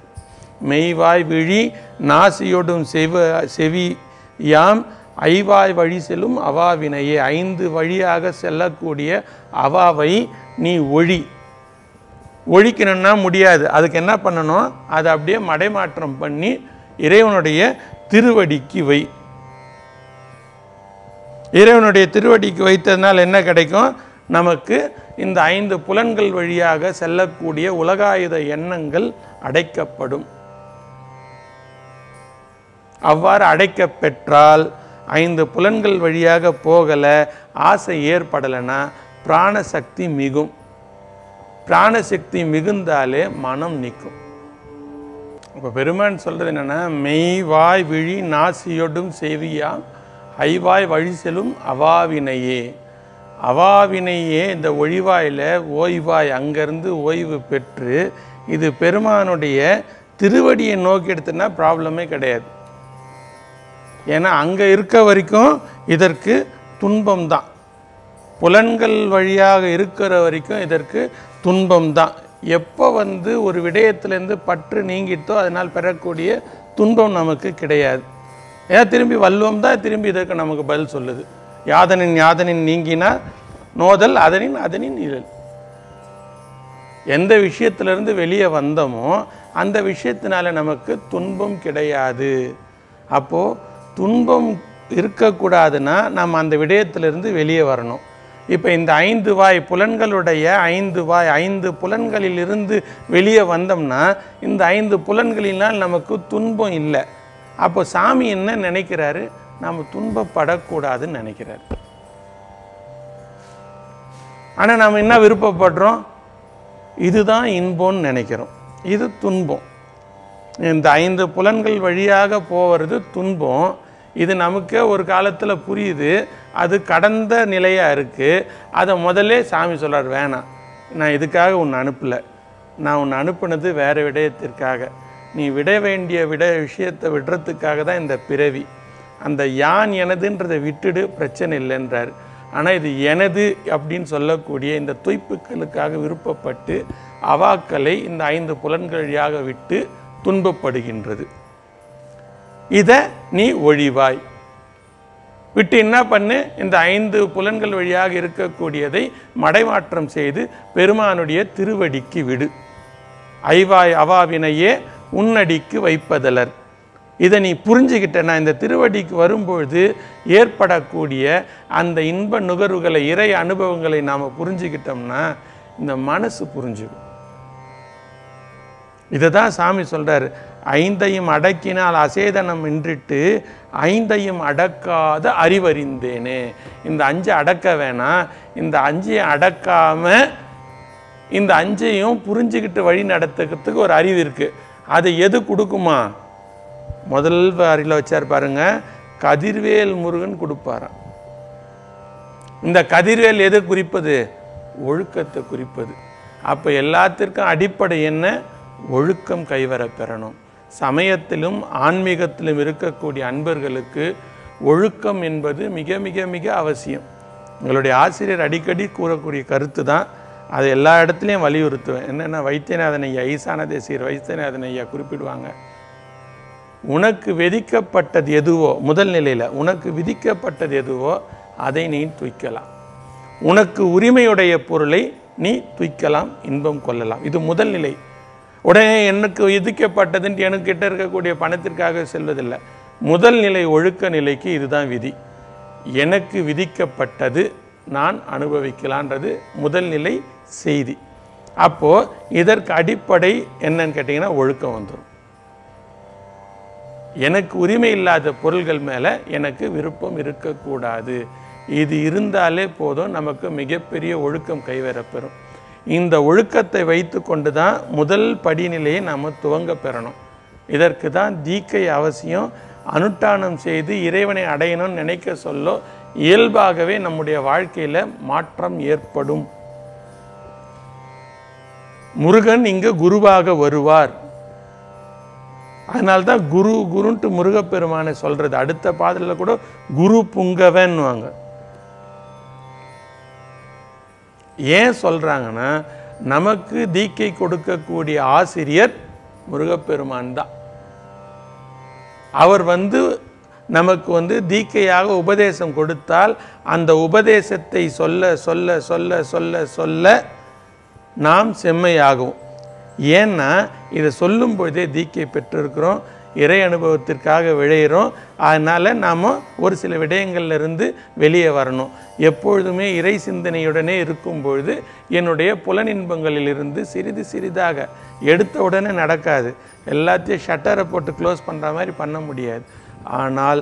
மெய்வாய் விழி நாசியோடும் செவ செவி யாம் ஐவாய் வழி செல்லும் அவாவினையே. ஐந்து வழியாக செல்லக்கூடிய அவாவை நீ ஒழி. ஒழிக்கணும்னா முடியாது. அதுக்கு என்ன பண்ணணும்? அதை அப்படியே மடைமாற்றம் பண்ணி இறைவனுடைய திருவடிக்கு வை. இறைவனுடைய திருவடிக்கு வைத்ததுனால் என்ன கிடைக்கும்? நமக்கு இந்த ஐந்து புலன்கள் வழியாக செல்லக்கூடிய உலகாயுத எண்ணங்கள் அடைக்கப்படும். அவ்வாறு அடைக்கப்பெற்றால் ஐந்து புலன்கள் வழியாக போகலை ஆசை ஏற்படலைன்னா பிராணசக்தி மிகும். பிராணசக்தி மிகுந்தாலே மனம் நிற்கும். இப்போ பெருமான் சொல்கிறது என்னென்னா மெய் வாய் விழி நாசியொடும் செவியா ஐவாய் வழி செல்லும் அவாவினையே. அவாவினையே இந்த ஒழிவாயில் ஓய்வாய் அங்கேருந்து ஓய்வு பெற்று இது பெருமானுடைய திருவடியை நோக்கி எடுத்தனா ப்ராப்ளமே கிடையாது. ஏன்னா அங்கே இருக்க வரைக்கும் இதற்கு துன்பம் தான் புலன்கள் வழியாக இருக்கிற வரைக்கும் இதற்கு துன்பம் தான் எப்போ வந்து ஒரு விடயத்திலேருந்து பற்று நீங்கிட்டோ அதனால் பெறக்கூடிய துன்பம் நமக்கு கிடையாது. ஏன் திரும்பி வல்லுவம் தான் திரும்பி இதற்கு நமக்கு பதில் சொல்லுது? யாதனின் யாதனின் நீங்கினா நோதல் அதனின் அதனின் இழல் எந்த விஷயத்திலிருந்து வெளியே வந்தோமோ அந்த விஷயத்தினால நமக்கு துன்பம் கிடையாது. அப்போது துன்பம் இருக்கக்கூடாதுன்னா நம்ம அந்த விடயத்திலிருந்து வெளியே வரணும். இப்போ இந்த ஐந்து வாய் புலன்களுடைய ஐந்து வாய் ஐந்து புலன்களிலிருந்து வெளியே வந்தோம்னா இந்த ஐந்து புலன்களினால் நமக்கு துன்பம் இல்லை. அப்போ சாமி என்ன நினைக்கிறாரு? நாம் துன்பப்படக்கூடாதுன்னு நினைக்கிறாரு. ஆனால் நாம் என்ன விருப்பப்படுறோம்? இதுதான் இன்பம்னு நினைக்கிறோம். இது துன்பம். இந்த ஐந்து புலன்கள் வழியாக போகிறது துன்பம். இது நமக்கே ஒரு காலத்தில் புரியுது. அது கடந்த நிலையாக இருக்குது அதை முதல்ல சாமி சொல்கிறார் வேணாம். நான் இதுக்காக உன்னை அனுப்பலை. நான் உன்னை அனுப்புனது வேறு விடயத்திற்காக. நீ விட வேண்டிய விட விஷயத்தை விடுறதுக்காக தான் இந்த பிறவி. அந்த யான் எனதுன்றதை விட்டுடு பிரச்சனை இல்லைன்றார். ஆனால் இது எனது அப்படின்னு சொல்லக்கூடிய இந்த துய்ப்புக்களுக்காக விருப்பப்பட்டு அவாக்களை இந்த ஐந்து புலன்கள் வழியாக விட்டு துன்பப்படுகின்றது. இதை நீ ஒழிவாய். விட்டு என்ன பண்ணு? இந்த ஐந்து புலன்கள் வழியாக இருக்கக்கூடியதை மடைமாற்றம் செய்து பெருமானுடைய திருவடிக்கு விடு. ஐவாய் அவாவினையே உன்னடிக்கு வைப்பதலர். இதை நீ புரிஞ்சுக்கிட்டனா இந்த திருவடிக்கு வரும்பொழுது ஏற்படக்கூடிய அந்த இன்ப நுகர்வுகளை இறை அனுபவங்களை நாம் புரிஞ்சுக்கிட்டோம்னா இந்த மனசு புரிஞ்சுக்கும். இதை தான் சாமி சொல்கிறார் ஐந்தையும் அடக்கினால் அசேதனம் இன்றிட்டு ஐந்தையும் அடக்காத அறிவறிந்தேனே. இந்த அஞ்சை அடக்க வேணாம். இந்த அஞ்சையும் அடக்காமல் இந்த அஞ்சையும் புரிஞ்சுக்கிட்டு வழி நடத்துக்கிறதுக்கு ஒரு அறிவு இருக்கு. அது எது கொடுக்குமா? முதல் வரியில் வச்சார் பாருங்க கதிர்வேல் முருகன் கொடுப்பாராம். இந்த கதிர்வேல் எது குறிப்பது? ஒழுக்கத்தை குறிப்பது. அப்போ எல்லாத்திற்கும் அடிப்படை என்ன? ஒழுக்கம் கைவர பெறணும். சமயத்திலும் ஆன்மீகத்திலும் இருக்கக்கூடிய அன்பர்களுக்கு ஒழுக்கம் என்பது மிக மிக மிக அவசியம். எங்களுடைய ஆசிரியர் அடிக்கடி கூறக்கூடிய கருத்து தான் அதை எல்லா இடத்துலையும் வலியுறுத்துவேன். என்னென்ன வைத்தியநாதன் ஐயா ஈசான தேசியர் வைத்தியநாதன் ஐயா குறிப்பிடுவாங்க. உனக்கு விதிக்கப்பட்டது எதுவோ முதல் நிலையில் உனக்கு விதிக்கப்பட்டது எதுவோ அதை நீ துய்க்கலாம். உனக்கு உரிமையுடைய பொருளை நீ துய்க்கலாம் இன்பம் கொள்ளலாம். இது முதல் நிலை. உடனே எனக்கு விதிக்கப்பட்டதுன்ட்டு எனக்கு கிட்ட இருக்கக்கூடிய பணத்திற்காக செல்வதில்லை. முதல் நிலை ஒழுக்க நிலைக்கு இதுதான் விதி. எனக்கு விதிக்கப்பட்டது நான் அனுபவிக்கலான்றது முதல் நிலை செய்தி. அப்போது இதற்கு அடிப்படை என்னன்னு கேட்டிங்கன்னா ஒழுக்கம் வந்துடும் எனக்கு உரிமை இல்லாத பொருள்கள் மேலே எனக்கு விருப்பம் இருக்கக்கூடாது. இது இருந்தாலே போதும் நமக்கு மிகப்பெரிய ஒழுக்கம் கைவரப்பெறும் இந்த ஒழுக்கத்தை வைத்து கொண்டு தான் முதல் படிநிலையை நாம் துவங்க பெறணும். இதற்கு தான் தீக்கை அவசியம். அனுஷ்டானம் செய்து இறைவனை அடையணும்னு நினைக்க சொல்ல இயல்பாகவே நம்முடைய வாழ்க்கையில் மாற்றம் ஏற்படும். முருகன் இங்கு குருவாக வருவார். அதனால்தான் குரு குருன்ட்டு முருகப்பெருமானை சொல்றது. அடுத்த பாதலில் கூட குரு புங்கவன்னுவாங்க. ஏன் சொல்றாங்கன்னா நமக்கு தீக்கை கொடுக்கக்கூடிய ஆசிரியர் முருகப்பெருமான் தான். அவர் வந்து நமக்கு வந்து தீக்கையாக உபதேசம் கொடுத்தால் அந்த உபதேசத்தை சொல்ல சொல்ல சொல்ல சொல்ல சொல்ல நாம் செம்மையாகும். ஏன்னா இதை சொல்லும் பொழுதே தீக்கை பெற்றிருக்கிறோம் இறை அனுபவத்திற்காக விழையிறோம் அதனால் நாம் ஒரு சில விடயங்கள்லேருந்து வெளியே வரணும். எப்பொழுதுமே இறை சிந்தனையுடனே இருக்கும் பொழுது என்னுடைய புலனின்பங்களிலிருந்து சிறிது சிறிதாக எடுத்த உடனே நடக்காது. எல்லாத்தையும் ஷட்டரை போட்டு க்ளோஸ் பண்ணுற மாதிரி பண்ண முடியாது. ஆனால்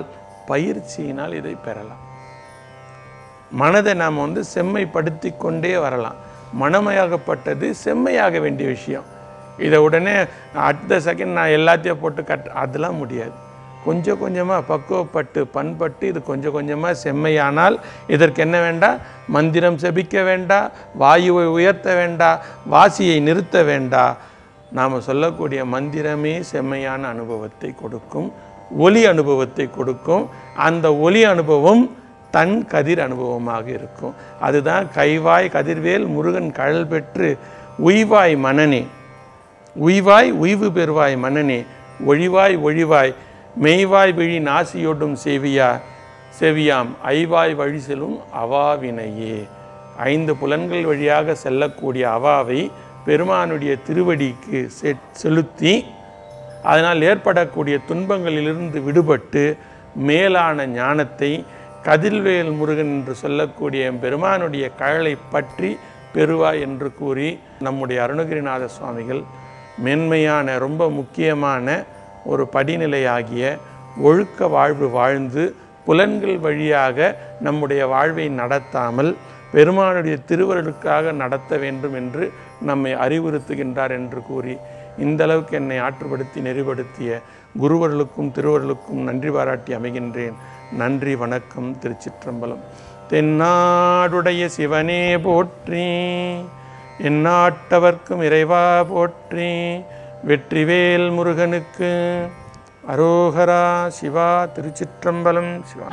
பயிற்சியினால் இதை பெறலாம். மனதை நாம் வந்து செம்மைப்படுத்தி கொண்டே வரலாம். மனமையாகப்பட்டது செம்மையாக வேண்டிய விஷயம். இதை உடனே அட் த செகண்ட் நான் எல்லாத்தையும் போட்டு கட் அதெல்லாம் முடியாது. கொஞ்சம் கொஞ்சமாக பக்குவப்பட்டு பண்பட்டு இது கொஞ்சம் கொஞ்சமாக செம்மையானால் இதற்கு என்ன வேண்டாம் மந்திரம் செபிக்க வேண்டாம் வாயுவை உயர்த்த வேண்டாம் வாசியை நிறுத்த வேண்டாம் நாம் சொல்லக்கூடிய மந்திரமே செம்மையான அனுபவத்தை கொடுக்கும். ஒலி அனுபவத்தை கொடுக்கும். அந்த ஒலி அனுபவம் தன் கதிர் அனுபவமாக இருக்கும். அதுதான் கைவாய் கதிர்வேல் முருகன் கழல் பெற்று உய்வாய் மனனே உய்வாய் உய்வு பெறுவாய் மன்னனே. ஒழிவாய் ஒழிவாய் மெய்வாய் விழி நாசியோடும் செவியா செவியாம். ஐவாய் வழி செல்லும் அவாவினையே. ஐந்து புலன்கள் வழியாக செல்லக்கூடிய அவாவை பெருமானுடைய திருவடிக்கு செ- செலுத்தி அதனால் ஏற்படக்கூடிய துன்பங்களிலிருந்து விடுபட்டு மேலான ஞானத்தை கதிர்வேல் முருகன் என்று சொல்லக்கூடிய பெருமானுடைய கழலை பற்றி பெறுவாய் என்று கூறி நம்முடைய அருணகிரிநாத சுவாமிகள் மென்மையான ரொம்ப முக்கியமான ஒரு படிநிலையாகிய ஒழுக்க வாழ்வு வாழ்ந்து புலன்கள் வழியாக நம்முடைய வாழ்வை நடத்தாமல் பெருமானுடைய திருவருளுக்காக நடத்த வேண்டும் என்று நம்மை அறிவுறுத்துகின்றார் என்று கூறி இந்த அளவுக்கு என்னை ஆற்றுப்படுத்தி நெறிப்படுத்திய குருவர்களுக்கும் திருவருளுக்கும் நன்றி பாராட்டி அமைகின்றேன். நன்றி வணக்கம் திருச்சிற்றம்பலம். தென்னாடுடைய சிவனே போற்றி எந்நாட்டவர்க்கும் இறைவா போற்றி வெற்றிவேல் முருகனுக்கு அரோகரா சிவா திருச்சிற்றம்பலம் சிவா.